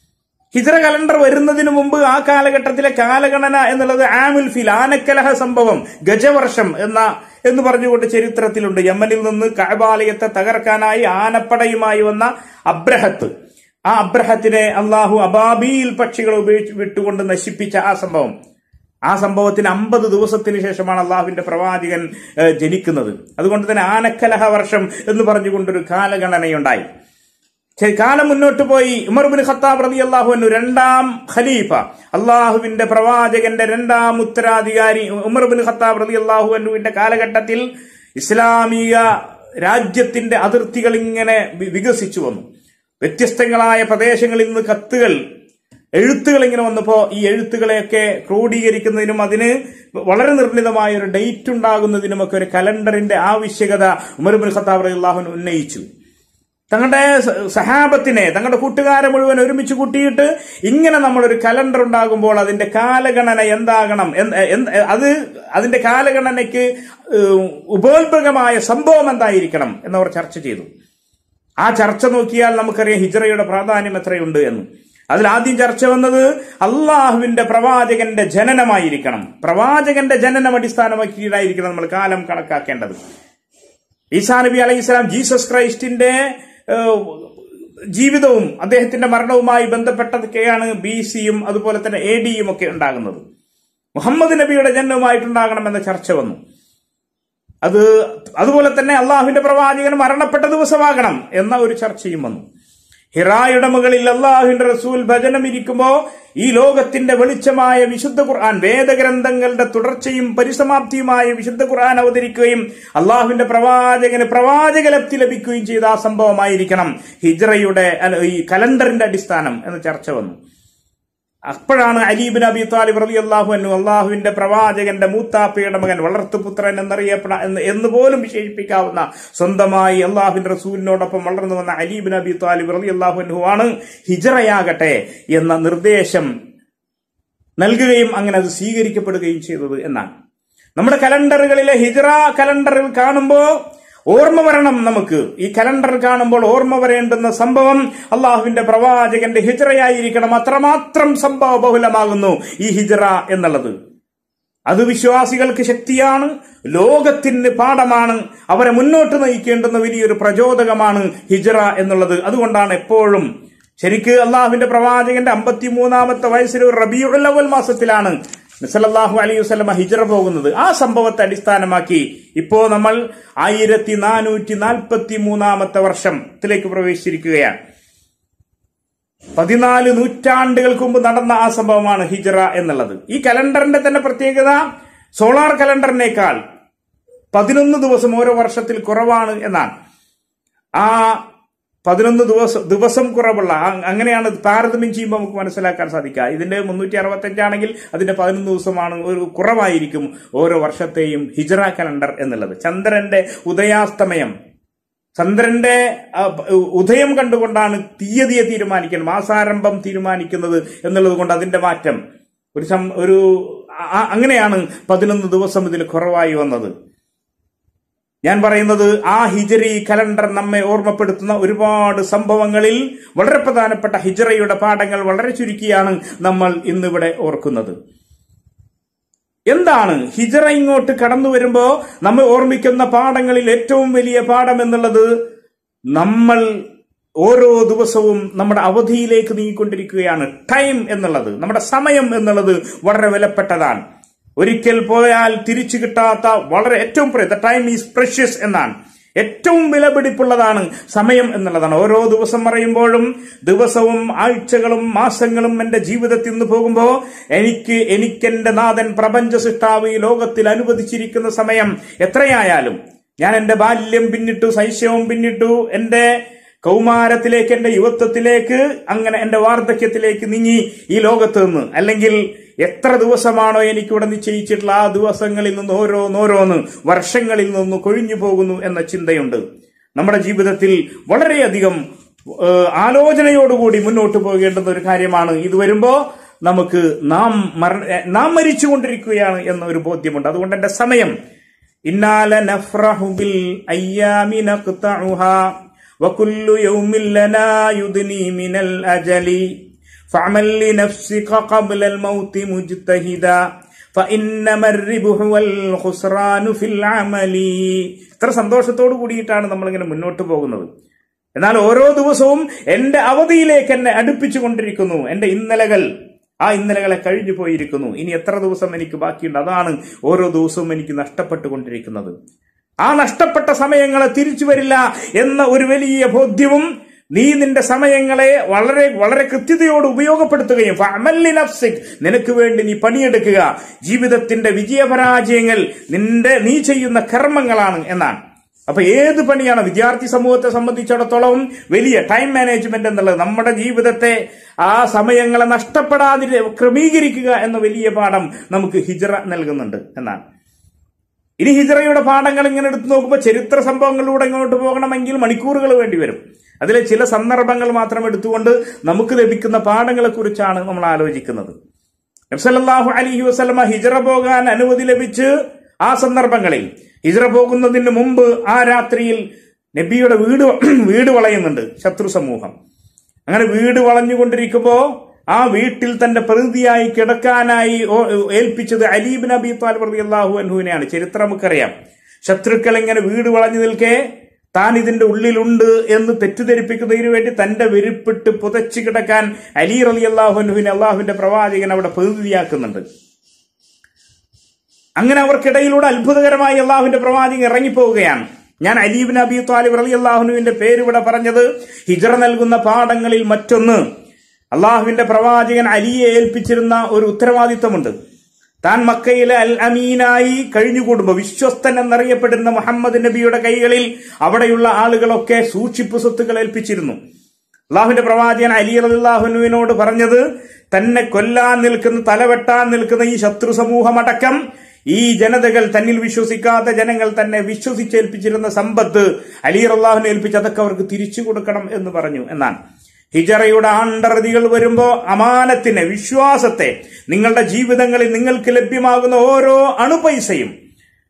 ഹിജറ കലണ്ടർ വരുന്നതിന് മുമ്പ് ആ കാലഘട്ടത്തിലെ കാലഗണന എന്നുള്ളത് ആമുൽ ഫിൽ ആനക്കലഹ സംഭവം ഗജവർഷം എന്ന എന്ന് പറഞ്ഞുകൊണ്ട് ചരിത്രത്തിലുണ്ട്. യമനിൽ നിന്ന് കഅബാലയത്തെ തകർക്കാനായി ആനപ്പടയുമായി വന്ന അബ്രഹത്ത്. ആ അബ്രഹത്തിനെ അള്ളാഹു അബാബിയിൽ പക്ഷികൾ ഉപയോഗിച്ച് വിട്ടുകൊണ്ട് നശിപ്പിച്ച ആ സംഭവം. ആ സംഭവത്തിന് അമ്പത് ദിവസത്തിന് ശേഷമാണ് അള്ളാഹുവിന്റെ പ്രവാചകൻ ജനിക്കുന്നത്. അതുകൊണ്ട് തന്നെ ആനക്കലഹ വർഷം എന്ന് പറഞ്ഞുകൊണ്ടൊരു കാലഗണനയുണ്ടായി. കാലം മുന്നോട്ട് പോയി ഉമർ ബിൻ ഖത്താബ് അള്ളാഹു അള്ളാഹുവിനു രണ്ടാം ഖലീഫ. അള്ളാഹുവിന്റെ പ്രവാചകന്റെ രണ്ടാം ഉത്തരാധികാരി ഉമർ ബിൻ ഖത്താബ് അള്ളാഹു അള്ളാഹുവിന്റെ കാലഘട്ടത്തിൽ ഇസ്ലാമിക രാജ്യത്തിന്റെ അതിർത്തികൾ ഇങ്ങനെ വികസിച്ചു വന്നു. വ്യത്യസ്തങ്ങളായ പ്രദേശങ്ങളിൽ നിന്ന് കത്തുകൾ എഴുത്തുകൾ ഇങ്ങനെ വന്നപ്പോൾ ഈ എഴുത്തുകളെയൊക്കെ ക്രോഡീകരിക്കുന്നതിനും അതിന് വളരെ നിർണിതമായ ഒരു ഡേറ്റ് ഉണ്ടാകുന്നതിനുമൊക്കെ ഒരു കലണ്ടറിന്റെ ആവശ്യകത ഉമർ ബിൻ ഖത്താബ് അള്ളാഹു ഉന്നയിച്ചു. തങ്ങളുടെ സഹാബത്തിനെ തങ്ങളുടെ കൂട്ടുകാരെ മുഴുവൻ ഒരുമിച്ച് കൂട്ടിയിട്ട് ഇങ്ങനെ നമ്മളൊരു കലണ്ടർ ഉണ്ടാകുമ്പോൾ അതിന്റെ കാലഗണന എന്താകണം എന്ത്- എന്ത്- അത് അതിന്റെ കാലഗണനയ്ക്ക് ഉപോത്ഭകമായ സംഭവം എന്തായിരിക്കണം എന്നവർ ചർച്ച ചെയ്തു. ആ ചർച്ച നോക്കിയാൽ നമുക്കറിയാം ഹിജറയുടെ പ്രാധാന്യം എത്രയുണ്ട് എന്ന്. അതിൽ ആദ്യം ചർച്ച വന്നത് അള്ളാഹുവിന്റെ പ്രവാചകന്റെ ജനനമായിരിക്കണം. പ്രവാചകന്റെ ജനനം അടിസ്ഥാനമാക്കിയിട്ടായിരിക്കണം നമ്മൾ കാലം കണക്കാക്കേണ്ടത്. ഈസാ നബി അലൈഹി ഇസ്ലാം ജീസസ് ക്രൈസ്റ്റിന്റെ ജീവിതവും അദ്ദേഹത്തിന്റെ മരണവുമായി ബന്ധപ്പെട്ടതൊക്കെയാണ് ബി സിയും അതുപോലെ തന്നെ എ ഡിയും ഒക്കെ ഉണ്ടാകുന്നത്. മുഹമ്മദ് നബിയുടെ ജന്മവുമായിട്ടുണ്ടാകണമെന്ന ചർച്ച വന്നു. അത് അതുപോലെ തന്നെ അള്ളാഹുവിന്റെ പ്രവാചകൻ മരണപ്പെട്ട ദിവസമാകണം എന്ന ഒരു ചർച്ചയും വന്നു. ഹിറായുടെ മുകളിൽ അള്ളാഹുവിന്റെ റസൂൽ ഭജനം ഇരിക്കുമ്പോ ഈ ലോകത്തിന്റെ വെളിച്ചമായ വിശുദ്ധ ഖുർആൻ വേദഗ്രന്ഥങ്ങളുടെ തുടർച്ചയും പരിസമാപ്തിയുമായ വിശുദ്ധ ഖുർആൻ അവതരിക്കുകയും അള്ളാഹുവിന്റെ പ്രവാചകന് പ്രവാചകലപ്തി ലഭിക്കുകയും ചെയ്ത ആ സംഭവമായിരിക്കണം. ഹിജ്റയുടെ ഈ കലണ്ടറിന്റെ അടിസ്ഥാനം എന്ന ചർച്ച വന്നു. അപ്പോഴാണ് അലീബിൻ അബി താലിബ് റബി അള്ളാഹു അന്നു അള്ളാഹുവിന്റെ പ്രവാചകന്റെ മൂത്താപ്പയുടെ മകൻ വളർത്തുപുത്രൻ എന്നറിയപ്പെട എന്ന് പോലും വിശേഷിപ്പിക്കാവുന്ന സ്വന്തമായി അള്ളാഹുവിന്റെ റസൂലിനോടൊപ്പം വളർന്നു വന്ന അലീബിൻ അബി താലിബ് റബി അള്ളാഹു അന്നു ആണ് ഹിജറയാകട്ടെ എന്ന നിർദ്ദേശം നൽകുകയും അങ്ങനെ അത് സ്വീകരിക്കപ്പെടുകയും ചെയ്തത് എന്നാണ്. നമ്മുടെ കലണ്ടറുകളിലെ ഹിജറ കലണ്ടറിൽ കാണുമ്പോൾ ഓർമ്മ വരണം നമുക്ക്. ഈ കലണ്ടർ കാണുമ്പോൾ ഓർമ്മ വരേണ്ടുന്ന സംഭവം അള്ളാഹുവിന്റെ പ്രവാചകന്റെ ഹിജറയായിരിക്കണം. അത്രമാത്രം സംഭവ ബഹുലമാകുന്നു ഈ ഹിജറ എന്നുള്ളത്. അത് വിശ്വാസികൾക്ക് ശക്തിയാണ് ലോകത്തിന് പാഠമാണ് അവരെ മുന്നോട്ട് നയിക്കേണ്ടുന്ന വലിയൊരു പ്രചോദകമാണ് ഹിജറ എന്നുള്ളത്. അതുകൊണ്ടാണ് എപ്പോഴും ശരിക്ക് അള്ളാഹുവിന്റെ പ്രവാചകന്റെ അമ്പത്തിമൂന്നാമത്തെ വയസ്സിൽ അവൽ മാസത്തിലാണ് സല്ലല്ലാഹു അലൈഹി വസ്ലമ ഹിജറ പോകുന്നത് ആ സംഭവത്തെ അടിസ്ഥാനമാക്കി ഇപ്പോ നമ്മൾ ആയിരത്തി നാനൂറ്റി നാൽപ്പത്തി മൂന്നാമത്തെ വർഷത്തിലേക്ക് പ്രവേശിച്ചിരിക്കുകയാണ്. പതിനാല് നൂറ്റാണ്ടുകൾക്ക് മുമ്പ് നടന്ന ആ സംഭവമാണ് ഹിജറ എന്നുള്ളത്. ഈ കലണ്ടറിന്റെ തന്നെ പ്രത്യേകത സോളാർ കലണ്ടറിനേക്കാൾ പതിനൊന്ന് ദിവസം ഓരോ വർഷത്തിൽ കുറവാണ് എന്നാണ്. ആ പതിനൊന്ന് ദിവസം ദിവസം കുറവുള്ള അങ്ങനെയാണ് താരതമ്യം ചെയ്യുമ്പോൾ നമുക്ക് മനസ്സിലാക്കാൻ സാധിക്കുക. ഇതിന്റെ മുന്നൂറ്റി അറുപത്തഞ്ചാണെങ്കിൽ അതിന്റെ പതിനൊന്ന് ദിവസമാണ് ഒരു കുറവായിരിക്കും ഓരോ വർഷത്തെയും ഹിജറ കലണ്ടർ എന്നുള്ളത്. ചന്ദ്രന്റെ ഉദയാസ്തമയം. ചന്ദ്രന്റെ ഉദയം കണ്ടുകൊണ്ടാണ് തീയതിയെ തീരുമാനിക്കുന്നത് മാസാരംഭം തീരുമാനിക്കുന്നത് എന്നുള്ളത് കൊണ്ട് അതിന്റെ മാറ്റം. ഒരു ഒരു അങ്ങനെയാണ് പതിനൊന്ന് ദിവസം ഇതിൽ കുറവായി വന്നത്. ഞാൻ പറയുന്നത് ആ ഹിജറി കലണ്ടർ നമ്മെ ഓർമ്മപ്പെടുത്തുന്ന ഒരുപാട് സംഭവങ്ങളിൽ വളരെ പ്രധാനപ്പെട്ട ഹിജറയുടെ പാഠങ്ങൾ വളരെ ചുരുക്കിയാണ് നമ്മൾ ഇന്നിവിടെ ഓർക്കുന്നത്. എന്താണ് ഹിജറ ഇങ്ങോട്ട് കടന്നു വരുമ്പോൾ നമ്മൾ ഓർമ്മിക്കുന്ന പാഠങ്ങളിൽ ഏറ്റവും വലിയ പാഠം എന്നുള്ളത്? നമ്മൾ ഓരോ ദിവസവും നമ്മുടെ അവധിയിലേക്ക് നീങ്ങിക്കൊണ്ടിരിക്കുകയാണ്. ടൈം എന്നുള്ളത് നമ്മുടെ സമയം എന്നുള്ളത് വളരെ വിലപ്പെട്ടതാണ്. ഒരിക്കൽ പോയാൽ തിരിച്ചു കിട്ടാത്ത വളരെ ഏറ്റവും ദ ടൈം ഈസ് പ്രഷ്യസ് എന്നാണ്. ഏറ്റവും വിലപിടിപ്പുള്ളതാണ് സമയം എന്നുള്ളതാണ്. ഓരോ ദിവസം പറയുമ്പോഴും ദിവസവും ആഴ്ചകളും മാസങ്ങളും എന്റെ ജീവിതത്തിൽ നിന്ന് പോകുമ്പോൾ എനിക്ക് എനിക്കെന്റെ നാഥൻ പ്രപഞ്ച സൃഷ്ടാവ് ഈ ലോകത്തിൽ അനുവദിച്ചിരിക്കുന്ന സമയം എത്രയായാലും ഞാൻ എന്റെ ബാല്യം പിന്നിട്ടു ശൈശവം പിന്നിട്ടു എന്റെ കൗമാരത്തിലേക്ക് എന്റെ യുവത്വത്തിലേക്ക് അങ്ങനെ എന്റെ വാർദ്ധക്യത്തിലേക്ക് നീങ്ങി ഈ ലോകത്ത് നിന്ന്. അല്ലെങ്കിൽ എത്ര ദിവസമാണോ എനിക്കിവിടെ നിശ്ചയിച്ചിട്ടുള്ള ആ ദിവസങ്ങളിൽ നിന്ന് ഓരോന്നോരോന്ന് വർഷങ്ങളിൽ നിന്ന് കൊഴിഞ്ഞു പോകുന്നു എന്ന ചിന്തയുണ്ട്. നമ്മുടെ ജീവിതത്തിൽ വളരെയധികം ആലോചനയോടുകൂടി മുന്നോട്ട് പോകേണ്ടുന്ന ഒരു കാര്യമാണ്. ഇത് വരുമ്പോൾ നമുക്ക് നാം മര നാം മരിച്ചുകൊണ്ടിരിക്കുകയാണ് എന്നൊരു ബോധ്യമുണ്ട്. അതുകൊണ്ട് എന്റെ സമയം. ഇന്നാല നഫ്രഹുബിൽ ബിൽ വകുല്ലു യൗമിൻ ലനാ മിനൽ അജലി. فاعمل لنفسك قبل الموت مجتهدا فإنما الربح والخسران في العمل ഇത്ര സന്തോഷത്തോടു കൂടിയിട്ടാണ് നമ്മളിങ്ങനെ മുന്നോട്ട് പോകുന്നത് എന്നാൽ ഓരോ ദിവസവും എന്റെ അവധിയിലേക്ക് എന്നെ അടുപ്പിച്ചു കൊണ്ടിരിക്കുന്നു എന്റെ ഇന്നലകൾ ആ ഇന്നലകളെ കഴിഞ്ഞു പോയിരിക്കുന്നു ഇനി എത്ര ദിവസം എനിക്ക് ബാക്കിയുണ്ട് അതാണ് ഓരോ ദിവസവും എനിക്ക് നഷ്ടപ്പെട്ടുകൊണ്ടിരിക്കുന്നത് ആ നഷ്ടപ്പെട്ട സമയങ്ങളെ തിരിച്ചു വരില്ല എന്ന ഒരു വലിയ ബോധ്യവും നീ നിന്റെ സമയങ്ങളെ വളരെ വളരെ കൃത്യതയോട് ഉപയോഗപ്പെടുത്തുകയും നിനക്ക് വേണ്ടി നീ പണിയെടുക്കുക. ജീവിതത്തിന്റെ വിജയപരാജയങ്ങൾ നിന്റെ നീ ചെയ്യുന്ന കർമ്മങ്ങളാണ് എന്നാണ്. അപ്പൊ ഏത് പണിയാണ് വിദ്യാർത്ഥി സമൂഹത്തെ സംബന്ധിച്ചിടത്തോളം വലിയ ടൈം മാനേജ്മെന്റ് എന്നുള്ളത്. നമ്മുടെ ജീവിതത്തെ ആ സമയങ്ങളെ നഷ്ടപ്പെടാതിരി ക്രമീകരിക്കുക എന്ന വലിയ പാഠം നമുക്ക് ഹിജറ നൽകുന്നുണ്ട് എന്നാണ്. ഇനി ഹിജറയുടെ പാഠങ്ങൾ ഇങ്ങനെ എടുത്തു നോക്കുമ്പോൾ ചരിത്ര സംഭവങ്ങളിലൂടെ ഇങ്ങോട്ട് പോകണമെങ്കിൽ മണിക്കൂറുകൾ വേണ്ടി വരും. അതിലെ ചില സന്ദർഭങ്ങൾ മാത്രം എടുത്തുകൊണ്ട് നമുക്ക് ലഭിക്കുന്ന പാഠങ്ങളെക്കുറിച്ചാണ് നമ്മൾ ആലോചിക്കുന്നത്. നബ്സല്ലാഹു അലഹി വസ്ലമ ഹിജറ പോകാൻ അനുമതി ലഭിച്ച് ആ സന്ദർഭങ്ങളിൽ ഹിജറ പോകുന്നതിന് മുമ്പ് ആ രാത്രിയിൽ നബിയുടെ വീട് [clears throat] വീട് വളയുന്നുണ്ട് ശത്രു സമൂഹം. അങ്ങനെ വീട് വളഞ്ഞുകൊണ്ടിരിക്കുമ്പോ ആ വീട്ടിൽ തന്റെ പ്രതിനിധിയായി കിടക്കാനായി ഏൽപ്പിച്ചത് അലീബ് നബി താൽ പ്രതി അള്ളാഹു അൻഹുവിനെയാണ്. ചരിത്രം നമുക്കറിയാം. ശത്രുക്കൾ ഇങ്ങനെ വീട് വളഞ്ഞു നിൽക്കെ? താൻ ഇതിന്റെ ഉള്ളിലുണ്ട് എന്ന് തെറ്റിദ്ധരിപ്പിക്കുന്നതിന് വേണ്ടി തന്റെ വെരുപ്പിട്ട് പുതച്ചു കിടക്കാൻ അലി റലി അള്ളാഹു അൻഹുവിനെ അള്ളാഹുവിന്റെ പ്രവാചകൻ അവിടെ പ്രതിനിധിയാക്കുന്നുണ്ട്. അങ്ങനെ അവർക്കിടയിലൂടെ അത്ഭുതകരമായി അള്ളാഹുവിന്റെ പ്രവാചകൻ ഇറങ്ങിപ്പോവുകയാണ്. ഞാൻ അലീബ് നബി താലിബ് റലി അള്ളാഹുനുവിന്റെ പേര് ഇവിടെ പറഞ്ഞത് ഹിജറ നൽകുന്ന പാഠങ്ങളിൽ മറ്റൊന്ന്. അള്ളാഹുവിന്റെ പ്രവാചകൻ അലിയെ ഏൽപ്പിച്ചിരുന്ന ഒരു ഉത്തരവാദിത്തമുണ്ട് താൻ മക്കയിലെ അൽ അമീനായി കഴിഞ്ഞുകൂടുമ്പോൾ വിശ്വസ്തൻ എന്നറിയപ്പെടുന്ന മുഹമ്മദ് നബിയുടെ കൈകളിൽ അവിടെയുള്ള ആളുകളൊക്കെ സൂക്ഷിപ്പ് സ്വത്തുക്കൾ ഏൽപ്പിച്ചിരുന്നു. അള്ളാഹുവിന്റെ പ്രവാചകൻ അലി അള്ളാഹുനുവിനോട് പറഞ്ഞത് തന്നെ കൊല്ലാൻ നിൽക്കുന്ന തലവെട്ടാൻ നിൽക്കുന്ന ഈ ശത്രു സമൂഹമടക്കം ഈ ജനതകൾ തന്നിൽ വിശ്വസിക്കാത്ത ജനങ്ങൾ തന്നെ വിശ്വസിച്ചേൽപ്പിച്ചിരുന്ന സമ്പത്ത് അലി അള്ളാഹുനെ ഏൽപ്പിച്ച് അതൊക്കെ അവർക്ക് തിരിച്ചു കൊടുക്കണം എന്ന് പറഞ്ഞു എന്നാണ്. ഹിജറയുടെ ആണ്ടറുതികൾ വരുമ്പോൾ അമാനത്തിനെ വിശ്വാസത്തെ നിങ്ങളുടെ ജീവിതങ്ങളിൽ നിങ്ങൾക്ക് ലഭ്യമാകുന്ന ഓരോ അണുപൈസയും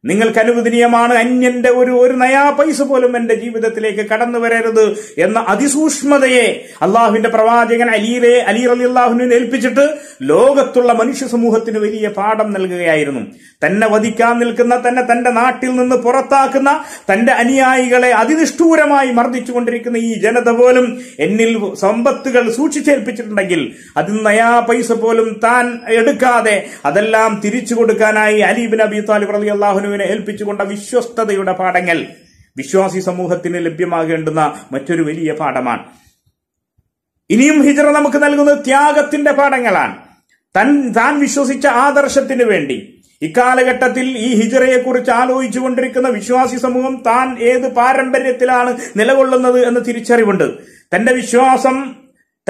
നിങ്ങൾക്ക് അനുവദനീയമാണ് അന്യന്റെ ഒരു ഒരു നയാ പൈസ പോലും എന്റെ ജീവിതത്തിലേക്ക് കടന്നു വരരുത് എന്ന അതിസൂക്ഷ്മതയെ അള്ളാഹുവിന്റെ പ്രവാചകൻ അലിയിലെ അലി അലി അള്ളാഹുവിനെ ഏൽപ്പിച്ചിട്ട് ലോകത്തുള്ള മനുഷ്യ സമൂഹത്തിന് വലിയ പാഠം നൽകുകയായിരുന്നു. തന്നെ വധിക്കാൻ നിൽക്കുന്ന തന്നെ തന്റെ നാട്ടിൽ നിന്ന് പുറത്താക്കുന്ന തന്റെ അനുയായികളെ അതിനിഷ്ഠൂരമായി മർദ്ദിച്ചുകൊണ്ടിരിക്കുന്ന ഈ ജനത പോലും എന്നിൽ സമ്പത്തുകൾ സൂക്ഷിച്ചേൽപ്പിച്ചിട്ടുണ്ടെങ്കിൽ അതിൽ നയാ പൈസ പോലും താൻ എടുക്കാതെ അതെല്ലാം തിരിച്ചു കൊടുക്കാനായി Ali bin Abi Talib Ali അള്ളാഹുനുവിനെ ഏൽപ്പിച്ചുകൊണ്ട വിശ്വസ്തതയുടെ പാഠങ്ങൾ. വിശ്വാസി സമൂഹത്തിന് ലഭ്യമാകേണ്ടുന്ന മറ്റൊരു വലിയ പാഠമാണ്. ഇനിയും ഹിജറ നമുക്ക് നൽകുന്നത് ത്യാഗത്തിന്റെ പാഠങ്ങളാണ്. തൻ താൻ വിശ്വസിച്ച ആദർശത്തിന് വേണ്ടി. ഇക്കാലഘട്ടത്തിൽ ഈ ഹിജറയെ കുറിച്ച് ആലോചിച്ചു കൊണ്ടിരിക്കുന്ന വിശ്വാസി സമൂഹം താൻ ഏത് പാരമ്പര്യത്തിലാണ് നിലകൊള്ളുന്നത് എന്ന് തിരിച്ചറിവുണ്ട്. തന്റെ വിശ്വാസം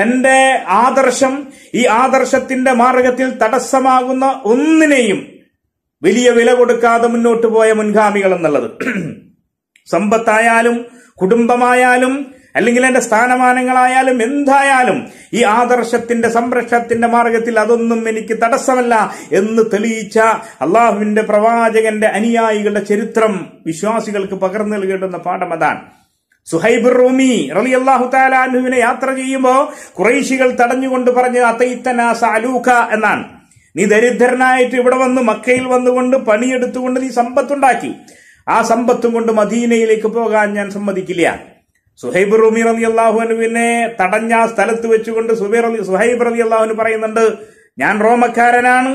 തന്റെ ആദർശം ഈ ആദർശത്തിന്റെ മാർഗത്തിൽ തടസ്സമാകുന്ന ഒന്നിനെയും വലിയ വില കൊടുക്കാതെ മുന്നോട്ട് പോയ മുൻഗാമികൾ എന്നുള്ളത്. സമ്പത്തായാലും കുടുംബമായാലും അല്ലെങ്കിൽ എന്റെ സ്ഥാനമാനങ്ങളായാലും എന്തായാലും ഈ ആദർശത്തിന്റെ സംരക്ഷണത്തിന്റെ മാർഗത്തിൽ അതൊന്നും എനിക്ക് തടസ്സമല്ല എന്ന് തെളിയിച്ച അള്ളാഹുവിന്റെ പ്രവാചകന്റെ അനുയായികളുടെ ചരിത്രം വിശ്വാസികൾക്ക് പകർന്നു നൽകേണ്ടുന്ന പാഠം അതാണ്. സുഹൈബ് റൂമി റലി അള്ളാഹു താലാൻഹുവിനെ യാത്ര ചെയ്യുമ്പോ കുറൈശികൾ തടഞ്ഞുകൊണ്ട് പറഞ്ഞ് അതൈത്തനാ സാലൂഖ എന്നാണ്. നീ ദരിദ്രനായിട്ട് ഇവിടെ വന്ന് മക്കയിൽ വന്നുകൊണ്ട് പണിയെടുത്തുകൊണ്ട് നീ സമ്പത്തുണ്ടാക്കി. ആ സമ്പത്തും കൊണ്ട് മദീനയിലേക്ക് പോകാൻ ഞാൻ സമ്മതിക്കില്ല. സുഹൈബ് റൂമി റബി അള്ളാഹുവിനെ തടഞ്ഞ സ്ഥലത്ത് വെച്ചുകൊണ്ട് സുബൈർ അലി സുഹൈബ് റബി അള്ളാഹുന് പറയുന്നുണ്ട് ഞാൻ റോമക്കാരനാണ്.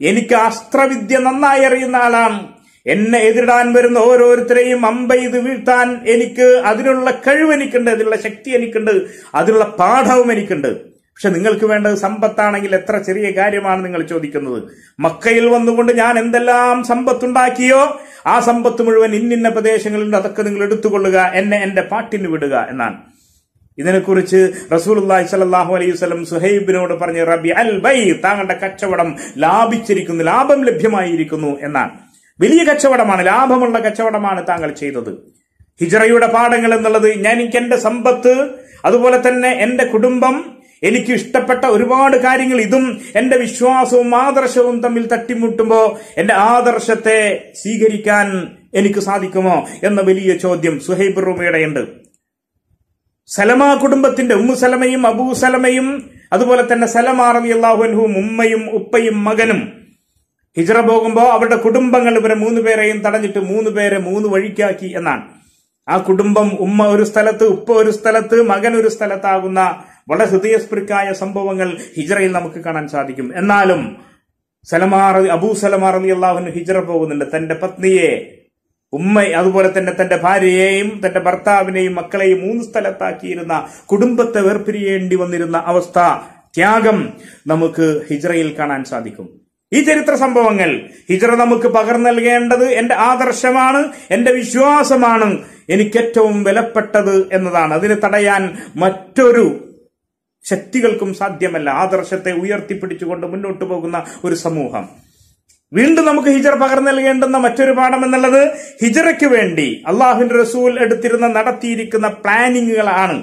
എനിക്ക് അസ്ത്രവിദ്യ നന്നായി അറിയുന്ന ആളാണ്. എന്നെ എതിരിടാൻ വരുന്ന ഓരോരുത്തരെയും അമ്പെയ്ത് വീഴ്ത്താൻ എനിക്ക് അതിനുള്ള കഴിവ് എനിക്കുണ്ട് അതിനുള്ള ശക്തി എനിക്കുണ്ട് അതിനുള്ള പാഠവും എനിക്കുണ്ട്. പക്ഷെ നിങ്ങൾക്ക് വേണ്ടത് സമ്പത്താണെങ്കിൽ എത്ര ചെറിയ കാര്യമാണ് നിങ്ങൾ ചോദിക്കുന്നത്. മക്കയിൽ വന്നുകൊണ്ട് ഞാൻ എന്തെല്ലാം സമ്പത്തുണ്ടാക്കിയോ ആ സമ്പത്ത് മുഴുവൻ ഇന്നിന്ന പ്രദേശങ്ങളുണ്ട് അതൊക്കെ നിങ്ങൾ എടുത്തുകൊള്ളുക എന്നെ എന്റെ പാട്ടിന് വിടുക എന്നാണ്. ഇതിനെക്കുറിച്ച് റസൂലുള്ളാഹി സ്വല്ലല്ലാഹു അലൈഹി വസല്ലം സുഹൈബിനോട് പറഞ്ഞ് റബി അൽ ബൈ താങ്കളുടെ കച്ചവടം ലാഭിച്ചിരിക്കുന്നു ലാഭം ലഭ്യമായിരിക്കുന്നു എന്നാണ്. വലിയ കച്ചവടമാണ് ലാഭമുള്ള കച്ചവടമാണ് താങ്കൾ ചെയ്തത്. ഹിജറയുടെ പാഠങ്ങൾ എന്നുള്ളത് ഞാൻ എനിക്ക് എന്റെ സമ്പത്ത് അതുപോലെ തന്നെ എന്റെ കുടുംബം എനിക്ക് ഇഷ്ടപ്പെട്ട ഒരുപാട് കാര്യങ്ങൾ ഇതും എന്റെ വിശ്വാസവും ആദർശവും തമ്മിൽ തട്ടിമുട്ടുമ്പോൾ എന്റെ ആദർശത്തെ സ്വീകരിക്കാൻ എനിക്ക് സാധിക്കുമോ എന്ന വലിയ ചോദ്യം സുഹൈബ് റൂമയുടെ ഉണ്ട് സലമ കുടുംബത്തിന്റെ ഉമ്മു സലമയും അബൂ സലമയും അതുപോലെ തന്നെ സലമ റബി അള്ളാഹുൻഹുവും ഉമ്മയും ഉപ്പയും മകനും. ഹിജറ പോകുമ്പോൾ അവരുടെ കുടുംബങ്ങൾ ഇവരെ മൂന്ന് പേരെയും തടഞ്ഞിട്ട് മൂന്ന് പേരെ മൂന്ന് വഴിക്കാക്കി എന്നാണ്. ആ കുടുംബം ഉമ്മ ഒരു സ്ഥലത്ത് ഉപ്പ ഒരു സ്ഥലത്ത് മകൻ ഒരു സ്ഥലത്താകുന്ന വളരെ ഹൃദയസ്പൃക്കായ സംഭവങ്ങൾ ഹിജറയിൽ നമുക്ക് കാണാൻ സാധിക്കും. എന്നാലും സലമാർ അബൂ സലമാർ അലി അള്ളാഹുന് ഹിജറ പോകുന്നുണ്ട്. തന്റെ പത്നിയെ ഉമ്മ അതുപോലെ തന്നെ തന്റെ ഭാര്യയെയും തന്റെ ഭർത്താവിനെയും മക്കളെയും മൂന്ന് സ്ഥലത്താക്കിയിരുന്ന കുടുംബത്തെ വേർപിരിയേണ്ടി വന്നിരുന്ന അവസ്ഥ ത്യാഗം നമുക്ക് ഹിജറയിൽ കാണാൻ സാധിക്കും. ഈ ചരിത്ര സംഭവങ്ങൾ ഹിജറ നമുക്ക് പകർന്നു നൽകേണ്ടത് എന്റെ ആദർശമാണ് എന്റെ വിശ്വാസമാണ് എനിക്കേറ്റവും വിലപ്പെട്ടത് എന്നതാണ്. അതിനെ തടയാൻ മറ്റൊരു ശക്തികൾക്കും സാധ്യമല്ല. ആദർശത്തെ ഉയർത്തിപ്പിടിച്ചുകൊണ്ട് മുന്നോട്ട് പോകുന്ന ഒരു സമൂഹം. വീണ്ടും നമുക്ക് ഹിജറ പകർന്നു നൽകേണ്ടുന്ന മറ്റൊരു പാഠം എന്നുള്ളത് ഹിജറയ്ക്ക് വേണ്ടി അള്ളാഹുവിന്റെ റസൂൽ എടുത്തിരുന്ന നടത്തിയിരിക്കുന്ന പ്ലാനിങ്ങുകളാണ്.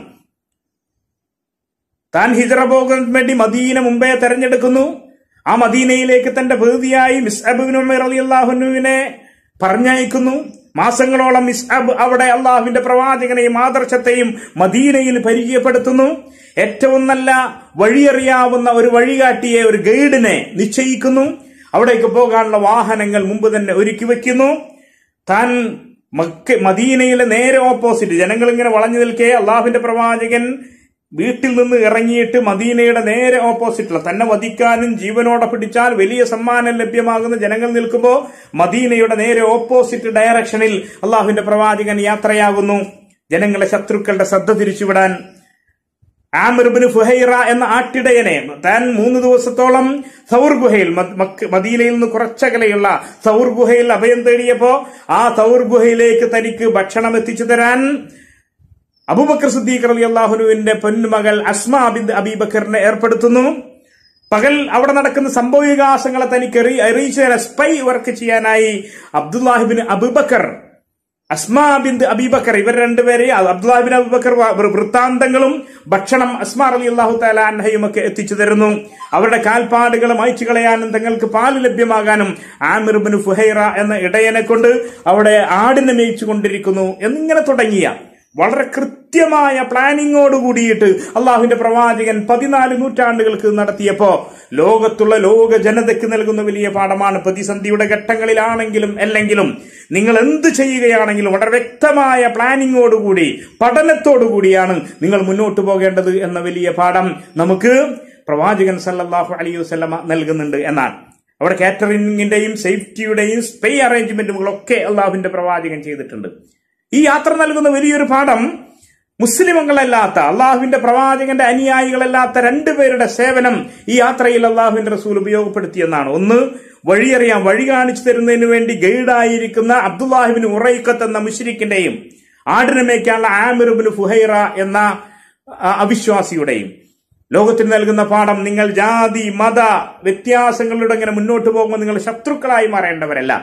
താൻ ഹിജറ പോകാൻ വേണ്ടി മദീന മുമ്പേ തെരഞ്ഞെടുക്കുന്നു. ആ മദീനയിലേക്ക് തന്റെ പ്രതിയായി മിസ് അബുബിൻ അള്ളാഹുനുവിനെ പറഞ്ഞയക്കുന്നു. മാസങ്ങളോളം ഇസ്ഹാബ് അവിടെ അള്ളാഹുവിന്റെ പ്രവാചകനെയും ആദർശത്തെയും മദീനയിൽ പരിചയപ്പെടുത്തുന്നു. ഏറ്റവും നല്ല വഴിയറിയാവുന്ന ഒരു വഴികാട്ടിയെ ഒരു ഗൈഡിനെ നിശ്ചയിക്കുന്നു. അവിടേക്ക് പോകാനുള്ള വാഹനങ്ങൾ മുമ്പ് തന്നെ ഒരുക്കി വെക്കുന്നു. താൻ മദീനയിലെ നേരെ ഓപ്പോസിറ്റ് ജനങ്ങൾ ഇങ്ങനെ വളഞ്ഞു നിൽക്കേ അള്ളാഹുവിന്റെ പ്രവാചകൻ വീട്ടിൽ നിന്ന് ഇറങ്ങിയിട്ട് മദീനയുടെ നേരെ ഓപ്പോസിറ്റുള്ള തന്നെ വധിക്കാനും ജീവനോടെ പിടിച്ചാൽ വലിയ സമ്മാനം ലഭ്യമാകുന്ന ജനങ്ങൾ നിൽക്കുമ്പോൾ മദീനയുടെ നേരെ ഓപ്പോസിറ്റ് ഡയറക്ഷനിൽ അള്ളാഹുവിന്റെ പ്രവാചകൻ യാത്രയാകുന്നു ജനങ്ങളെ ശത്രുക്കളുടെ ശ്രദ്ധ തിരിച്ചുവിടാൻ ആമിർബിന് ഫുഹൈറ എന്ന ആട്ടിടയനെ താൻ മൂന്ന് ദിവസത്തോളം സൗർ ഗുഹയിൽ മദീനയിൽ നിന്ന് കുറച്ചകലെയുള്ള സൗർ ഗുഹയിൽ അഭയം തേടിയപ്പോ ആ സൗർ ഗുഹയിലേക്ക് തനിക്ക് ഭക്ഷണം എത്തിച്ചു തരാൻ അബൂബക്കർ സിദ്ദീഖ് അലി അള്ളാഹുനുവിന്റെ പൊന്മകൾ അസ്മ അബിദ് അബീബക്കറിനെ ഏർപ്പെടുത്തുന്നു. പകൽ അവിടെ നടക്കുന്ന സംഭവവികാസങ്ങളെ തനിക്ക് അറിയിച്ചു തരാൻ സ്പൈ വർക്ക് ചെയ്യാനായി അബ്ദുല്ലാഹിബിൻ അബൂബക്കർ അസ്മാ ബിന്ദ് അബീബക്കർ ഇവർ രണ്ടുപേരെ അബ്ദുല്ലാഹിബിൻ അബൂബക്കർ വൃത്താന്തങ്ങളും ഭക്ഷണം അസ്മാർ അലി അള്ളാഹു താല ഒക്കെ എത്തിച്ചു തരുന്നു. അവരുടെ കാൽപ്പാടുകൾ മായ്ച്ചു കളയാനും തങ്ങൾക്ക് പാൽ ലഭ്യമാകാനും ആമിർബിൻ ഫുഹൈറ എന്ന ഇടയനെ കൊണ്ട് അവിടെ ആടിനെ മേയിച്ചു കൊണ്ടിരിക്കുന്നു എന്നിങ്ങനെ തുടങ്ങിയ വളരെ കൃത്യമായ പ്ലാനിങ്ങോട് കൂടിയിട്ട് അള്ളാഹുവിന്റെ പ്രവാചകൻ പതിനാല് നൂറ്റാണ്ടുകൾക്ക് നടത്തിയപ്പോ ലോകത്തുള്ള ലോക ജനതയ്ക്ക് നൽകുന്ന വലിയ പാഠമാണ് പ്രതിസന്ധിയുടെ ഘട്ടങ്ങളിലാണെങ്കിലും അല്ലെങ്കിലും നിങ്ങൾ എന്ത് ചെയ്യുകയാണെങ്കിലും വളരെ വ്യക്തമായ പ്ലാനിങ്ങോടുകൂടി പഠനത്തോടുകൂടിയാണ് നിങ്ങൾ മുന്നോട്ട് പോകേണ്ടത് എന്ന വലിയ പാഠം നമുക്ക് പ്രവാചകൻ സല്ലാഹു അലൈഹി വസ്ലമ നൽകുന്നുണ്ട് എന്നാണ്. അവിടെ കാറ്ററിംഗിന്റെയും സേഫ്റ്റിയുടെയും സ്പേ അറേഞ്ച്മെന്റുകളൊക്കെ അള്ളാഹുവിന്റെ പ്രവാചകൻ ചെയ്തിട്ടുണ്ട്. ഈ യാത്ര നൽകുന്ന വലിയൊരു പാഠം മുസ്ലിമുകളല്ലാത്ത അള്ളാഹുവിന്റെ പ്രവാചകന്റെ അനുയായികളല്ലാത്ത രണ്ടുപേരുടെ സേവനം ഈ യാത്രയിൽ അള്ളാഹുവിന്റെ റസൂൽ ഉപയോഗപ്പെടുത്തിയെന്നാണ്. ഒന്ന് വഴിയറിയാം വഴി കാണിച്ചു തരുന്നതിന് വേണ്ടി ഗൈഡായിരിക്കുന്ന അബ്ദുല്ലാഹിബിന് ഉറൈക്കത്ത് എന്ന മുഷിരിക്കിന്റെയും ആടിനെ മേയ്ക്കാനുള്ള ആമിറുബിന് ഫുഹൈറ എന്ന അവിശ്വാസിയുടെയും. ലോകത്തിന് നൽകുന്ന പാഠം നിങ്ങൾ ജാതി മത വ്യത്യാസങ്ങളിലൂടെ ഇങ്ങനെ മുന്നോട്ട് പോകുമ്പോൾ നിങ്ങൾ ശത്രുക്കളായി മാറേണ്ടവരല്ല.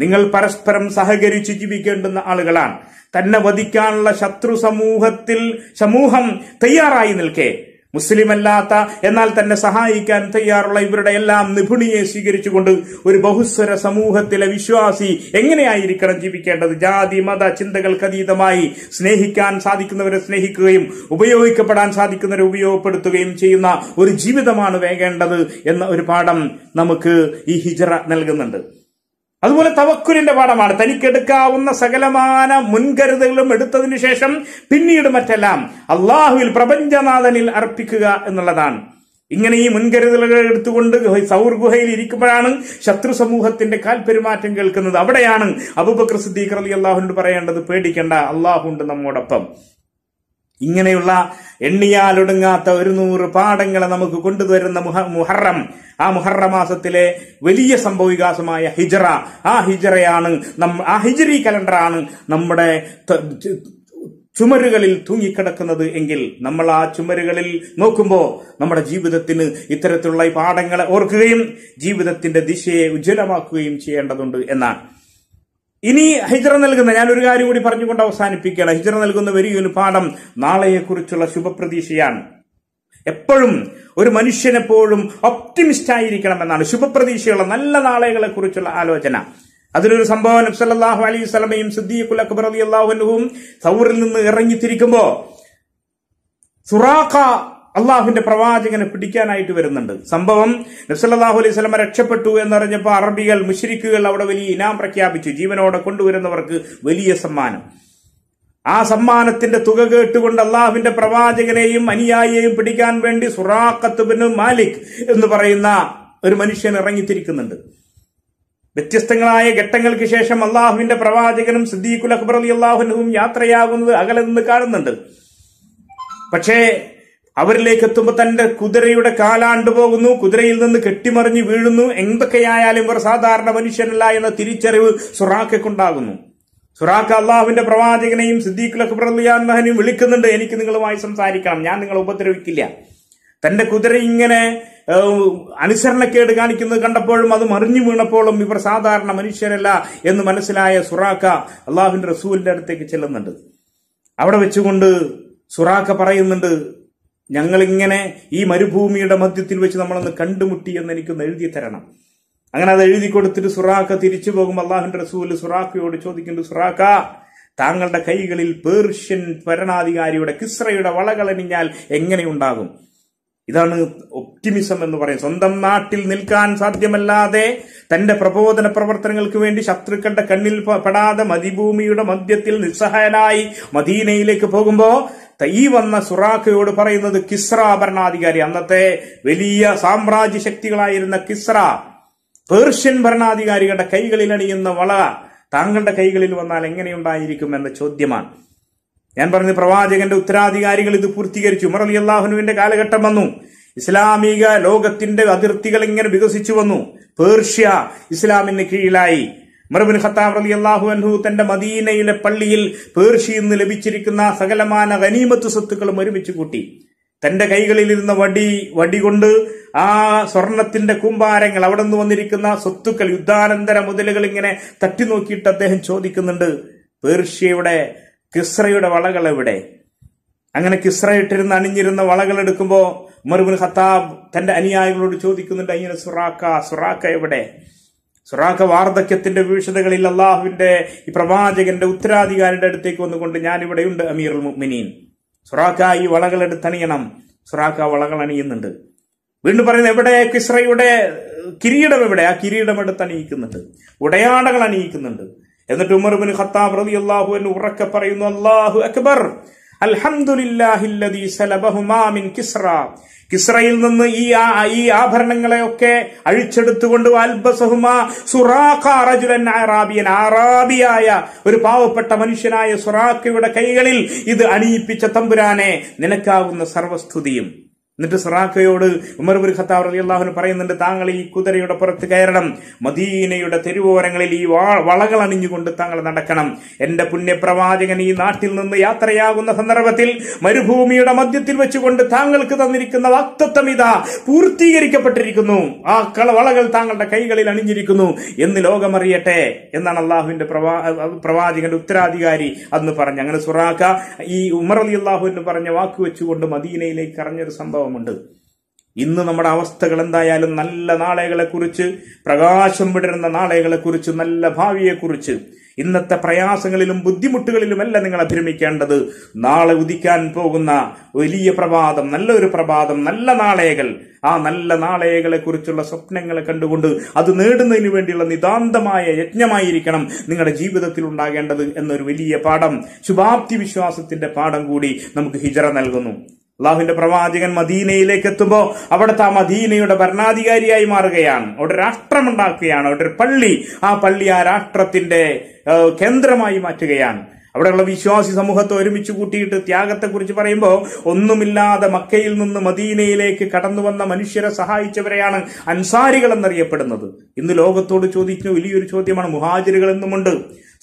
നിങ്ങൾ പരസ്പരം സഹകരിച്ച് ജീവിക്കേണ്ടുന്ന ആളുകളാണ്. തന്നെ വധിക്കാനുള്ള ശത്രു സമൂഹത്തിൽ സമൂഹം തയ്യാറായി നിൽക്കെ. മുസ്ലിമല്ലാത്ത എന്നാൽ തന്നെ സഹായിക്കാൻ തയ്യാറുള്ള ഇവരുടെ എല്ലാം നിപുണിയെ സ്വീകരിച്ചുകൊണ്ട് ഒരു ബഹുസ്വര സമൂഹത്തിലെ വിശ്വാസി എങ്ങനെയായിരിക്കണം ജീവിക്കേണ്ടത്? ജാതി മത ചിന്തകൾക്ക് അതീതമായി സ്നേഹിക്കാൻ സാധിക്കുന്നവരെ സ്നേഹിക്കുകയും ഉപയോഗിക്കപ്പെടാൻ സാധിക്കുന്നവരെ ഉപയോഗപ്പെടുത്തുകയും ചെയ്യുന്ന ഒരു ജീവിതമാണ് വേകേണ്ടത് എന്ന ഒരു പാഠം നമുക്ക് ഈ ഹിജറ നൽകുന്നുണ്ട്. അതുപോലെ തവക്കുലിന്റെ പാഠമാണ്. തനിക്കെടുക്കാവുന്ന സകലമാന മുൻകരുതലുകളും എടുത്തതിനു ശേഷം പിന്നീട് മറ്റെല്ലാം അള്ളാഹുവിൽ പ്രപഞ്ചനാഥനിൽ അർപ്പിക്കുക എന്നുള്ളതാണ്. ഇങ്ങനെ ഈ മുൻകരുതലുകൾ എടുത്തുകൊണ്ട് സൗർ ഗുഹയിൽ ഇരിക്കുമ്പോഴാണ് ശത്രു സമൂഹത്തിന്റെ കാൽപെരുമാറ്റം കേൾക്കുന്നത്. അവിടെയാണ് അബൂബക്കർ സിദ്ദീഖ് റലി അള്ളാഹുനോട് പറയേണ്ടത്. പേടിക്കണ്ട അള്ളാഹുണ്ട് നമ്മോടൊപ്പം. ഇങ്ങനെയുള്ള എണ്ണിയാലൊടുങ്ങാത്ത ഒരു നൂറ് പാഠങ്ങളെ നമുക്ക് കൊണ്ടുവരുന്ന മുഹ- മുഹറം. ആ മുഹറ മാസത്തിലെ വലിയ സംഭവവികാസമായ ഹിജറ. ആ ഹിജറയാണ് നം- ആ ഹിജറി കലണ്ടറാണ് നമ്മുടെ ചുമരുകളിൽ തൂങ്ങിക്കിടക്കുന്നത് എങ്കിൽ നമ്മൾ ആ ചുമരുകളിൽ നോക്കുമ്പോൾ നമ്മുടെ ജീവിതത്തിന് ഇത്തരത്തിലുള്ള പാഠങ്ങളെ ഓർക്കുകയും ജീവിതത്തിന്റെ ദിശയെ ഉജ്ജ്വലമാക്കുകയും ചെയ്യേണ്ടതുണ്ട് എന്നാണ്. ഇനി ഹിജറ നൽകുന്ന ഞാൻ ഒരു കാര്യം കൂടി പറഞ്ഞുകൊണ്ട് അവസാനിപ്പിക്കുകയാണ്. ഹിജറ നൽകുന്ന വലിയൊരു പാഠം നാളെയെക്കുറിച്ചുള്ള ശുഭപ്രതീക്ഷയാണ്. എപ്പോഴും ഒരു മനുഷ്യനെപ്പോഴും ഒപ്റ്റിമിസ്റ്റ് ആയിരിക്കണം എന്നാണ് ശുഭപ്രതീക്ഷയുള്ള നല്ല നാളെകളെ കുറിച്ചുള്ള ആലോചന. അതിലൊരു സംഭവം നബ്സല്ലാഹു അലൈഹി സ്വലമയും സിദ്ദീഖുൽ അക്ബർ അലി അള്ളാഹുനുവും സൗറിൽ നിന്ന് ഇറങ്ങിത്തിരിക്കുമ്പോ സുറാഖ അള്ളാഹുവിന്റെ പ്രവാചകനെ പിടിക്കാനായിട്ട് വരുന്നുണ്ട്. സംഭവം നബ്സല്ലാഹു അലൈഹി സ്വലമ രക്ഷപ്പെട്ടു എന്നറിഞ്ഞപ്പോൾ അറബികൾ മുഷരിക്കുകൾ അവിടെ വലിയ ഇനാം പ്രഖ്യാപിച്ചു. ജീവനോടെ കൊണ്ടുവരുന്നവർക്ക് വലിയ സമ്മാനം. ആ സമ്മാനത്തിന്റെ തുക കേട്ടുകൊണ്ട് അള്ളാഹുവിന്റെ പ്രവാചകനെയും അനുയായിയെയും പിടിക്കാൻ വേണ്ടി സുറാഖത്ത് ബിൻ മാലിക് എന്ന് പറയുന്ന ഒരു മനുഷ്യൻ ഇറങ്ങിത്തിരിക്കുന്നുണ്ട്. വ്യത്യസ്തങ്ങളായ ഘട്ടങ്ങൾക്ക് ശേഷം അള്ളാഹുവിന്റെ പ്രവാചകനും സിദ്ദീഖുൽ അക്ബർ അലി അള്ളാഹുനും യാത്രയാകുന്നത് അകലെ നിന്ന് കാണുന്നുണ്ട്. പക്ഷേ അവരിലേക്ക് എത്തുമ്പോൾ തന്റെ കുതിരയുടെ കാലാണ്ട് പോകുന്നു. കുതിരയിൽ നിന്ന് കെട്ടിമറിഞ്ഞ് വീഴുന്നു. എന്തൊക്കെയായാലും ഇവർ സാധാരണ മനുഷ്യനല്ല എന്ന തിരിച്ചറിവ് സുറാഖക്കുണ്ടാകുന്നു സുറാഖ് അള്ളാഹുവിന്റെ പ്രവാചകനെയും സിദ്ദീഖുൽ അക്ബർ മഹനും വിളിക്കുന്നുണ്ട്. എനിക്ക് നിങ്ങളുമായി സംസാരിക്കണം. ഞാൻ നിങ്ങളെ ഉപദ്രവിക്കില്ല. തന്റെ കുതിര ഇങ്ങനെ അനുസരണക്കേട് കാണിക്കുന്നത് കണ്ടപ്പോഴും അത് മറിഞ്ഞു വീണപ്പോഴും ഇവർ സാധാരണ മനുഷ്യരല്ല എന്ന് മനസ്സിലായ സുറാഖ അള്ളാഹുവിന്റെ റസൂലിന്റെ അടുത്തേക്ക് ചെല്ലുന്നുണ്ട്. അവിടെ വെച്ചുകൊണ്ട് സുറാഖ പറയുന്നുണ്ട് ഞങ്ങളിങ്ങനെ ഈ മരുഭൂമിയുടെ മധ്യത്തിൽ വെച്ച് നമ്മളൊന്ന് കണ്ടുമുട്ടി എന്ന് എനിക്കൊന്ന് എഴുതി തരണം. അങ്ങനെ അത് എഴുതി കൊടുത്തിട്ട് സുറാഖ തിരിച്ചു പോകും. അള്ളാഹുന്റെ റസൂൽ സുറാഖയോട് ചോദിക്കുന്നു സുറാഖ താങ്കളുടെ കൈകളിൽ പേർഷ്യൻ ഭരണാധികാരിയുടെ കിസ്രയുടെ വളകളണിഞ്ഞാൽ എങ്ങനെയുണ്ടാകും ഇതാണ് ഒപ്റ്റിമിസം എന്ന് പറയുന്നത്. സ്വന്തം നാട്ടിൽ നിൽക്കാൻ സാധ്യമല്ലാതെ തന്റെ പ്രബോധന പ്രവർത്തനങ്ങൾക്ക് വേണ്ടി ശത്രുക്കളുടെ കണ്ണിൽ പെടാതെ മതിഭൂമിയുടെ മധ്യത്തിൽ നിസ്സഹായനായി മദീനയിലേക്ക് പോകുമ്പോ ത- ഈ വന്ന സുറാഖയോട് പറയുന്നത് കിസ്ര ഭരണാധികാരി. അന്നത്തെ വലിയ സാമ്രാജ്യ ശക്തികളായിരുന്ന കിസ്ര പേർഷ്യൻ ഭരണാധികാരികളുടെ കൈകളിൽ അണിയുന്ന വള താങ്കളുടെ കൈകളിൽ വന്നാൽ എങ്ങനെയുണ്ടായിരിക്കും എന്ന ചോദ്യമാണ്. ഞാൻ പറഞ്ഞ പ്രവാചകന്റെ ഉത്തരാധികാരികൾ ഇത് പൂർത്തീകരിച്ചു. ഉമർ അലി അള്ളാഹുനുവിന്റെ കാലഘട്ടം വന്നു. ഇസ്ലാമിക ലോകത്തിന്റെ അതിർത്തികൾ ഇങ്ങനെ വികസിച്ചു വന്നു. പേർഷ്യ ഇസ്ലാമിന് കീഴിലായി. മറുബിൻ ഖത്താബ് അലി അള്ളാഹു അൻഹു തന്റെ മദീനയിലെ പള്ളിയിൽ പേർഷ്യയിൽ നിന്ന് ലഭിച്ചിരിക്കുന്ന സകലമാന ഗനീമത്ത് സ്വത്തുക്കളും ഒരുമിച്ച് കൂട്ടി. തന്റെ കൈകളിലിരുന്ന വടി വടി കൊണ്ട് ആ സ്വർണത്തിന്റെ കൂമ്പാരങ്ങൾ അവിടെ നിന്ന് വന്നിരിക്കുന്ന സ്വത്തുക്കൾ യുദ്ധാനന്തര മുതലുകൾ ഇങ്ങനെ തട്ടി നോക്കിയിട്ട് അദ്ദേഹം ചോദിക്കുന്നുണ്ട് പേർഷ്യയുടെ കിസ്രയുടെ വളകൾ എവിടെ? അങ്ങനെ കിസ്ര ഇട്ടിരുന്ന് അണിഞ്ഞിരുന്ന വളകൾ എടുക്കുമ്പോ ഉമർബിൻ ഖത്താബ് തന്റെ അനുയായികളോട് ചോദിക്കുന്നുണ്ട് അയ്യനെ സുറാക്ക സുറാക്ക എവിടെ? സുറാഖ വാർദ്ധക്യത്തിന്റെ വീഴ്ചതകളിൽ അള്ളാഹുവിന്റെ ഈ പ്രവാചകന്റെ ഉത്തരാധികാരിയുടെ അടുത്തേക്ക് വന്നുകൊണ്ട് ഞാൻ ഇവിടെയുണ്ട് അമീർ മുഅ്മിനീൻ. സുറാഖ ഈ വളകൾ എടുത്തണിയണം സുറാഖ വളകൾ അണിയുന്നുണ്ട്. വീണ്ടും പറയുന്നത് എവിടെ കിസ്രയുടെ കിരീടം എവിടെ? ആ കിരീടം എടുത്ത് അണിയിക്കുന്നുണ്ട്. ഉടയാടകൾ അണിയിക്കുന്നുണ്ട്. എന്നിട്ട് ഉമർ ബിൻ ഖത്താബ് റളിയല്ലാഹു അൻഹു ഉറക്കെ പറയുന്നു അല്ലാഹു അക്ബർ. അൽഹംദുലില്ലാഹില്ലദീ സലബഹുമാ മിൻ കിസ്ര കിസ്രയിൽ നിന്ന് ഈ ഈ ആഭരണങ്ങളെയൊക്കെ അഴിച്ചെടുത്തുകൊണ്ട് അറാബിയായ ഒരു പാവപ്പെട്ട മനുഷ്യനായ സുറാഖയുടെ കൈകളിൽ ഇത് അണിയിപ്പിച്ച തമ്പുരാനെ നിനക്കാവുന്ന സർവസ്തുതിയും. എന്നിട്ട് സിറാഖയോട് ഉമർ ബിൻ ഖത്താബ് അലി അള്ളാഹുന് പറയുന്നുണ്ട് താങ്കൾ ഈ കുതിരയുടെ പുറത്ത് കയറണം. മദീനയുടെ തെരുവോരങ്ങളിൽ ഈ വളകൾ അണിഞ്ഞുകൊണ്ട് താങ്കൾ നടക്കണം. എന്റെ പുണ്യപ്രവാചകൻ ഈ നാട്ടിൽ നിന്ന് യാത്രയാകുന്ന സന്ദർഭത്തിൽ മരുഭൂമിയുടെ മധ്യത്തിൽ വെച്ചുകൊണ്ട് താങ്കൾക്ക് തന്നിരിക്കുന്ന വാക്തത്വം ഇതാ പൂർത്തീകരിക്കപ്പെട്ടിരിക്കുന്നു. ആ വളകൾ താങ്കളുടെ കൈകളിൽ അണിഞ്ഞിരിക്കുന്നു. എന്ന് ലോകമറിയട്ടെ? എന്നാണ് അള്ളാഹുവിന്റെ പ്രവാ പ്രവാചകന്റെ ഉത്തരാധികാരി അന്ന് പറഞ്ഞു അങ്ങനെ സുറാഖ ഈ ഉമർ അലി അള്ളാഹുവിന് പറഞ്ഞ വാക്ക് വെച്ചുകൊണ്ട് മദീനയിലേക്ക് അറിഞ്ഞൊരു സംഭവമുണ്ട്. ഇന്ന് നമ്മുടെ അവസ്ഥകൾ എന്തായാലും നല്ല നാളെകളെ കുറിച്ച് പ്രകാശം വിടരുന്ന നാളെകളെ കുറിച്ച് നല്ല ഭാവിയെ കുറിച്ച് ഇന്നത്തെ പ്രയാസങ്ങളിലും ബുദ്ധിമുട്ടുകളിലുമല്ല നിങ്ങൾ അഭിരമിക്കേണ്ടത്. നാളെ ഉദിക്കാൻ പോകുന്ന വലിയ പ്രഭാതം നല്ലൊരു പ്രഭാതം നല്ല നാളേകൾ. ആ നല്ല നാളേകളെക്കുറിച്ചുള്ള സ്വപ്നങ്ങളെ കണ്ടുകൊണ്ട് അത് നേടുന്നതിന് വേണ്ടിയുള്ള നിതാന്തമായ യജ്ഞമായിരിക്കണം നിങ്ങളുടെ ജീവിതത്തിൽ ഉണ്ടാകേണ്ടത് എന്നൊരു വലിയ പാഠം ശുഭാപ്തി വിശ്വാസത്തിന്റെ പാഠം കൂടി നമുക്ക് ഹിജറ നൽകുന്നു. അള്ളാഹുവിന്റെ പ്രവാചകൻ മദീനയിലേക്ക് എത്തുമ്പോൾ അവിടുത്തെ ആ മദീനയുടെ ഭരണാധികാരിയായി മാറുകയാണ്. അവിടെ രാഷ്ട്രമുണ്ടാക്കുകയാണ്. അവിടെ ഒരു പള്ളി ആ പള്ളി ആ രാഷ്ട്രത്തിന്റെ കേന്ദ്രമായി മാറ്റുകയാണ്. അവിടെയുള്ള വിശ്വാസി സമൂഹത്തെ ഒരുമിച്ച് കൂട്ടിയിട്ട് ത്യാഗത്തെക്കുറിച്ച് പറയുമ്പോൾ ഒന്നുമില്ലാതെ മക്കയിൽ നിന്ന് മദീനയിലേക്ക് കടന്നു വന്ന മനുഷ്യരെ സഹായിച്ചവരെയാണ് അൻസാരികൾ എന്നറിയപ്പെടുന്നത് ഇന്ന് ലോകത്തോട് ചോദിക്കുന്ന വലിയൊരു ചോദ്യമാണ് മുഹാജിറുകൾ എന്നുമുണ്ട്.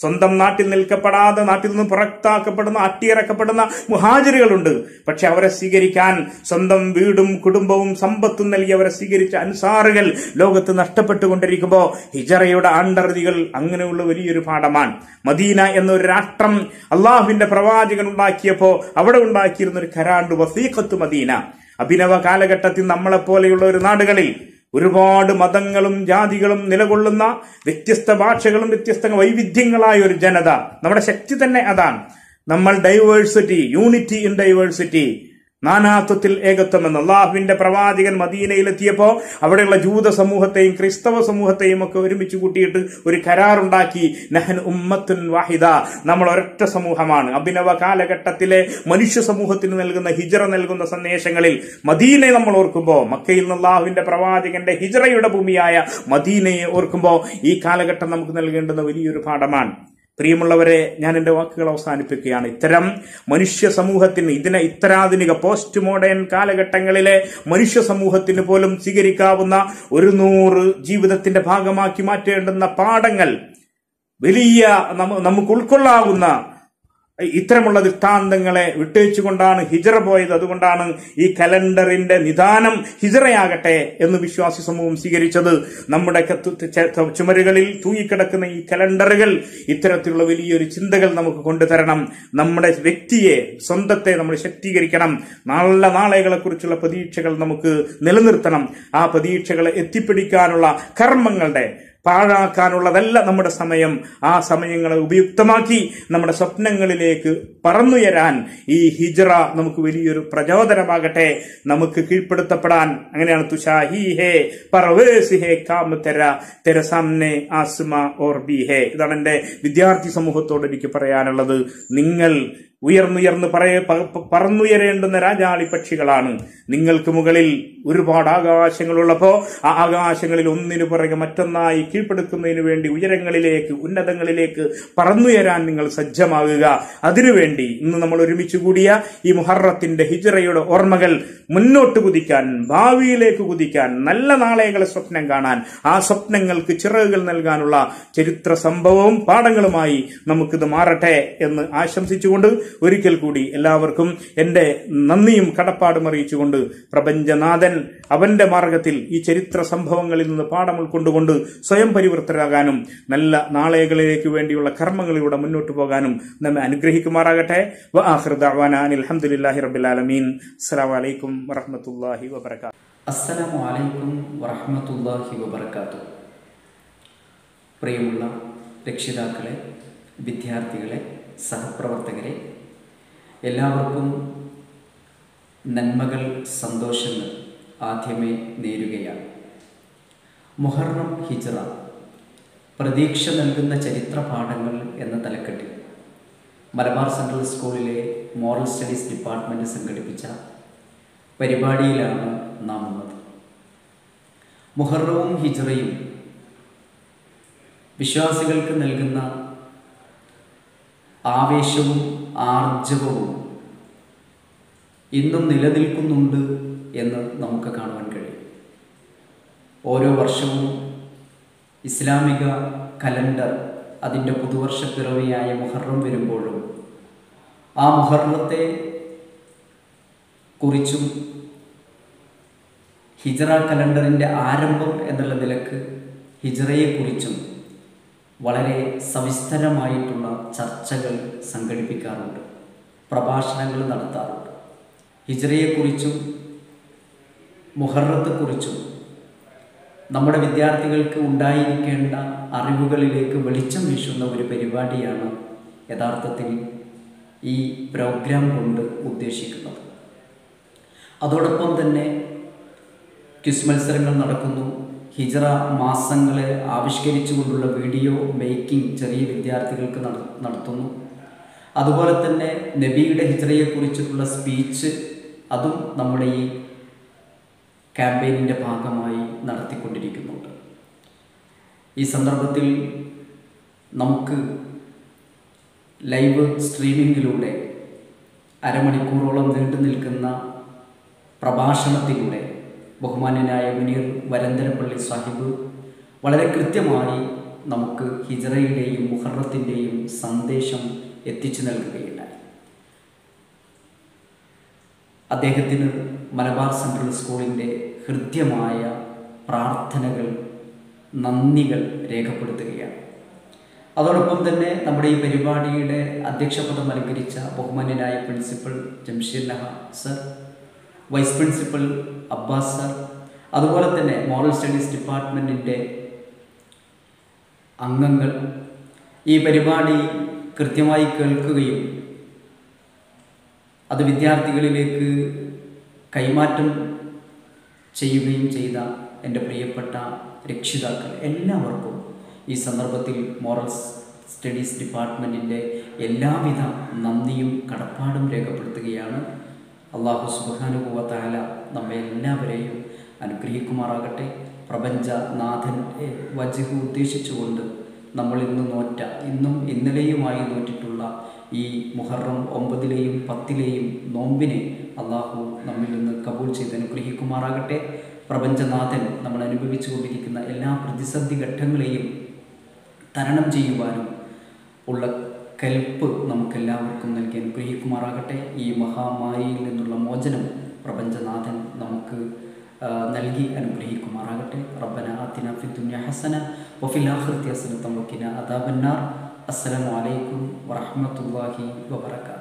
സ്വന്തം നാട്ടിൽ നിൽക്കപ്പെടാതെ നാട്ടിൽ നിന്ന് പുറത്താക്കപ്പെടുന്ന അട്ടിയിറക്കപ്പെടുന്ന മുഹാജിറുകളുണ്ട്. പക്ഷെ അവരെ സ്വീകരിക്കാൻ സ്വന്തം വീടും കുടുംബവും സമ്പത്തും നൽകി അവരെ സ്വീകരിച്ച അൻസാറുകൾ ലോകത്ത് നഷ്ടപ്പെട്ടുകൊണ്ടിരിക്കുമ്പോൾ ഹിജറയുടെ ആണ്ടറുതികൾ അങ്ങനെയുള്ള വലിയൊരു പാഠമാണ്. മദീന എന്നൊരു രാഷ്ട്രം അള്ളാഹുവിന്റെ പ്രവാചകൻ ഉണ്ടാക്കിയപ്പോ അവിടെ ഉണ്ടാക്കിയിരുന്ന ഒരു കരാണ്ട് വസീഖത്ത് മദീന. അഭിനവ കാലഘട്ടത്തിൽ നമ്മളെപ്പോലെയുള്ള ഒരു നാടുകളിൽ ഒരുപാട് മതങ്ങളും ജാതികളും നിലകൊള്ളുന്ന വ്യത്യസ്ത ഭാഷകളും വ്യത്യസ്ത വൈവിധ്യങ്ങളായ ഒരു ജനത. നമ്മുടെ ശക്തി തന്നെ അതാണ്. നമ്മൾ ഡൈവേഴ്സിറ്റി യൂണിറ്റി ഇൻ ഡൈവേഴ്സിറ്റി നാനാത്വത്തിൽ ഏകത്വം എന്ന് അള്ളാഹുവിന്റെ പ്രവാചകൻ മദീനയിലെത്തിയപ്പോ അവിടെയുള്ള ജൂത സമൂഹത്തെയും ക്രിസ്തവ സമൂഹത്തെയും ഒക്കെ ഒരുമിച്ച് കൂട്ടിയിട്ട് ഒരു കരാറുണ്ടാക്കി. നഹൻ ഉമ്മത്തുൻ വാഹിദ. നമ്മൾ ഒരൊറ്റ സമൂഹമാണ്. അഭിനവ കാലഘട്ടത്തിലെ മനുഷ്യ സമൂഹത്തിന് നൽകുന്ന ഹിജറ നൽകുന്ന സന്ദേശങ്ങളിൽ മദീനയെ നമ്മൾ ഓർക്കുമ്പോൾ മക്കയിൽ നിന്ന് അള്ളാഹുവിന്റെ പ്രവാചകന്റെ ഹിജറയുടെ ഭൂമിയായ മദീനയെ ഓർക്കുമ്പോൾ ഈ കാലഘട്ടം നമുക്ക് നൽകേണ്ടുന്ന വലിയൊരു പാഠമാണ്. പ്രിയമുള്ളവരെ ഞാൻ എന്റെ വാക്കുകൾ അവസാനിപ്പിക്കുകയാണ്. ഇത്തരം മനുഷ്യ സമൂഹത്തിന് ഇതിനെ ഇത്തരാധുനിക പോസ്റ്റ് മോഡേൺ കാലഘട്ടങ്ങളിലെ മനുഷ്യ സമൂഹത്തിന് പോലും സ്വീകരിക്കാവുന്ന ഒരു നൂറ് ജീവിതത്തിന്റെ ഭാഗമാക്കി മാറ്റേണ്ടുന്ന പാഠങ്ങൾ വലിയ നമു- നമുക്ക് ഉൾക്കൊള്ളാവുന്ന ഇത്തരമുള്ള ദൃഷ്ടാന്തങ്ങളെ വിട്ടേച്ചുകൊണ്ടാണ് ഹിജറ പോയത്. അതുകൊണ്ടാണ് ഈ കലണ്ടറിന്റെ നിദാനം ഹിജറയാകട്ടെ എന്ന് വിശ്വാസി സമൂഹം സ്വീകരിച്ചത്. നമ്മുടെ ചുമരുകളിൽ തൂങ്ങിക്കിടക്കുന്ന ഈ കലണ്ടറുകൾ ഇത്തരത്തിലുള്ള വലിയൊരു ചിന്തകൾ നമുക്ക് കൊണ്ടുതരണം. നമ്മുടെ വ്യക്തിയെ സ്വന്തത്തെ നമ്മൾ ശക്തീകരിക്കണം. നല്ല നാളെകളെ കുറിച്ചുള്ള പ്രതീക്ഷകൾ നമുക്ക് നിലനിർത്തണം. ആ പ്രതീക്ഷകളെ എത്തിപ്പിടിക്കാനുള്ള കർമ്മങ്ങളുടെ പാഴാക്കാനുള്ളതല്ല നമ്മുടെ സമയം. ആ സമയങ്ങളെ ഉപയുക്തമാക്കി നമ്മുടെ സ്വപ്നങ്ങളിലേക്ക് പറന്നുയരാൻ ഈ ഹിജറ നമുക്ക് വലിയൊരു പ്രചോദനമാകട്ടെ. നമുക്ക് കീഴ്പ്പെടുത്തപ്പെടാൻ അങ്ങനെയാണ് തുഷാഹി ഹേ പറവേസി ഹേ കാം തെര തെര ആസ്മ ഓർ ബി ഹേ. ഇതാണ് എന്റെ വിദ്യാർത്ഥി സമൂഹത്തോട് എനിക്ക് പറയാനുള്ളത്. നിങ്ങൾ ഉയർന്നുയർന്ന് പറയ പറന്നുയരേണ്ടുന്ന രാജാളി പക്ഷികളാണ് നിങ്ങൾക്ക് മുകളിൽ ഒരുപാട് ആകാശങ്ങളുള്ളപ്പോ ആ ആകാശങ്ങളിൽ ഒന്നിനു പുറകെ മറ്റൊന്നായി കീഴ്പ്പെടുക്കുന്നതിന് വേണ്ടി ഉയരങ്ങളിലേക്ക് ഉന്നതങ്ങളിലേക്ക് പറന്നുയരാൻ നിങ്ങൾ സജ്ജമാകുക. അതിനുവേണ്ടി ഇന്ന് നമ്മൾ ഒരുമിച്ച് കൂടിയ ഈ മുഹറത്തിന്റെ ഹിജറയുടെ ഓർമ്മകൾ മുന്നോട്ട് കുതിക്കാൻ ഭാവിയിലേക്ക് കുതിക്കാൻ നല്ല നാളെകളെ സ്വപ്നം കാണാൻ ആ സ്വപ്നങ്ങൾക്ക് ചിറകുകൾ നൽകാനുള്ള ചരിത്ര സംഭവവും പാഠങ്ങളുമായി നമുക്കിത് മാറട്ടെ എന്ന് ആശംസിച്ചുകൊണ്ട് ഒരിക്കൽ കൂടി എല്ലാവർക്കും എന്റെ നന്ദിയും കടപ്പാടും അറിയിച്ചുകൊണ്ട് പ്രപഞ്ചനാഥൻ അവന്റെ മാർഗത്തിൽ ഈ ചരിത്ര സംഭവങ്ങളിൽ നിന്ന് പാഠം ഉൾക്കൊണ്ടുകൊണ്ട് സ്വയം പരിവർത്തനാകാനും നല്ല നാളെകളിലേക്ക് വേണ്ടിയുള്ള കർമ്മങ്ങളിലൂടെ മുന്നോട്ട് പോകാനും നമ്മെ അനുഗ്രഹിക്കുമാറാകട്ടെ. അലൈക്കും പ്രിയമുള്ള രക്ഷിതാക്കളെ വിദ്യാർത്ഥികളെ സഹപ്രവർത്തകരെ എല്ലാവർക്കും നന്മകൾ സന്തോഷങ്ങൾ ആദ്യമേ നേരുകയാണ്. മുഹറം ഹിജറ പ്രതീക്ഷ നൽകുന്ന ചരിത്ര പാഠങ്ങൾ എന്ന തലക്കെട്ടിൽ മലബാർ സെൻട്രൽ സ്കൂളിലെ മോറൽ സ്റ്റഡീസ് ഡിപ്പാർട്ട്മെന്റ് സംഘടിപ്പിച്ച പരിപാടിയിലാണ് നാം ഉള്ളത്. മുഹറവും ഹിജറയും വിശ്വാസികൾക്ക് നൽകുന്ന ആവേശവും ആർജവവും ഇന്നും നിലനിൽക്കുന്നുണ്ട് എന്ന് നമുക്ക് കാണുവാൻ കഴിയും. ഓരോ വർഷവും ഇസ്ലാമിക കലണ്ടർ അതിന്റെ പുതുവർഷ പിറവിയായ മുഹറം വരുമ്പോഴും ആ മുഹറത്തെ കുറിച്ചും ഹിജറ കലണ്ടറിന്റെ ആരംഭം എന്നുള്ള നിലയ്ക്ക് ഹിജറയെക്കുറിച്ചും വളരെ സവിസ്തരമായിട്ടുള്ള ചർച്ചകൾ സംഘടിപ്പിക്കാറുണ്ട് പ്രഭാഷണങ്ങൾ നടത്താറുണ്ട്. ഹിജറയെക്കുറിച്ചും മുഹറത്തെക്കുറിച്ചും നമ്മുടെ വിദ്യാർത്ഥികൾക്ക് ഉണ്ടായിരിക്കേണ്ട അറിവുകളിലേക്ക് വെളിച്ചം വീശുന്ന ഒരു പരിപാടിയാണ് യഥാർത്ഥത്തിൽ ഈ പ്രോഗ്രാം കൊണ്ട് ഉദ്ദേശിക്കുന്നത്. അതോടൊപ്പം തന്നെ ക്വിസ് മത്സരങ്ങൾ നടക്കുന്നു. ഹിജറ മാസങ്ങളെ ആവിഷ്കരിച്ചുകൊണ്ടുള്ള വീഡിയോ മേക്കിംഗ് ചെറിയ വിദ്യാർത്ഥികൾക്ക് നടത്തുന്നു. അതുപോലെ തന്നെ നബിയുടെ ഹിജറയെക്കുറിച്ചിട്ടുള്ള സ്പീച്ച് അതും നമ്മുടെ ഈ ക്യാമ്പയിനിന്റെ ഭാഗമായി നടത്തിക്കൊണ്ടിരിക്കുന്നുണ്ട്. ഈ സന്ദർഭത്തിൽ നമുക്ക് ലൈവ് സ്ട്രീമിങ്ങിലൂടെ അരമണിക്കൂറോളം നീണ്ടു നിൽക്കുന്ന പ്രഭാഷണത്തിലൂടെ ബഹുമാന്യനായ മുനീർ വരന്തരപ്പള്ളി സാഹിബ് വളരെ കൃത്യമായി നമുക്ക് ഹിജറയുടെയും മുഹറത്തിന്റെയും സന്ദേശം എത്തിച്ചു നൽകുകയുണ്ടായി. അദ്ദേഹത്തിന് മലബാർ സെൻട്രൽ സ്കൂളിന്റെ ഹൃദ്യമായ പ്രാർത്ഥനകൾ നന്ദികൾ രേഖപ്പെടുത്തുകയാണ്. അതോടൊപ്പം തന്നെ നമ്മുടെ ഈ പരിപാടിയുടെ അധ്യക്ഷപദം അലങ്കരിച്ച ബഹുമാന്യനായ principal Jamsheer Naha sir vice principal Abbas sir അതുപോലെ തന്നെ മോറൽ സ്റ്റഡീസ് ഡിപ്പാർട്ട്മെന്റിന്റെ അംഗങ്ങൾ. ഈ പരിപാടി കൃത്യമായി കേൾക്കുകയും അത് വിദ്യാർത്ഥികളിലേക്ക് കൈമാറ്റം ചെയ്യുകയും ചെയ്ത എന്റെ പ്രിയപ്പെട്ട രക്ഷിതാക്കൾ എല്ലാവർക്കും ഈ സന്ദർഭത്തിൽ മോറൽ സ്റ്റഡീസ് ഡിപ്പാർട്ട്മെന്റിന്റെ എല്ലാവിധ നന്ദിയും കടപ്പാടും രേഖപ്പെടുത്തുകയാണ്. അള്ളാഹു സുബാനുഭവത്താല നമ്മെ എല്ലാവരെയും അനുഗ്രഹിക്കുമാറാകട്ടെ. പ്രപഞ്ചനാഥന്റെ വജിഹ് ഉദ്ദേശിച്ചുകൊണ്ട് നമ്മൾ ഇന്ന് നോറ്റ ഇന്നും ഇന്നലെയുമായി നോറ്റിട്ടുള്ള ഈ മുഹറം ഒമ്പതിലെയും പത്തിലെയും നോമ്പിനെ അള്ളാഹു നമ്മിൽ നിന്ന് കബൂൽ ചെയ്ത് അനുഗ്രഹിക്കുമാറാകട്ടെ. പ്രപഞ്ചനാഥൻ നമ്മൾ അനുഭവിച്ചു കൊണ്ടിരിക്കുന്ന എല്ലാ പ്രതിസന്ധി ഘട്ടങ്ങളെയും തരണം ചെയ്യുവാനും ഉള്ള കൽപ്പ് നമുക്കെല്ലാവർക്കും നൽകി അനുഗ്രഹിക്കുമാറാകട്ടെ. ഈ മഹാമാരിയിൽ നിന്നുള്ള മോചനം പ്രപഞ്ചനാഥൻ നമുക്ക് നൽകി അനുഗ്രഹിക്കുമാറാകട്ടെ. റബ്ബന ആത്തിന ഫി ഹസന വഫിൽ ആഖിറതി ഹസനത വഖിന അദാബന്നാർ. അസ്സലാമു അലൈക്കും വറഹ്മത്തുള്ളാഹി വബറകാതുഹു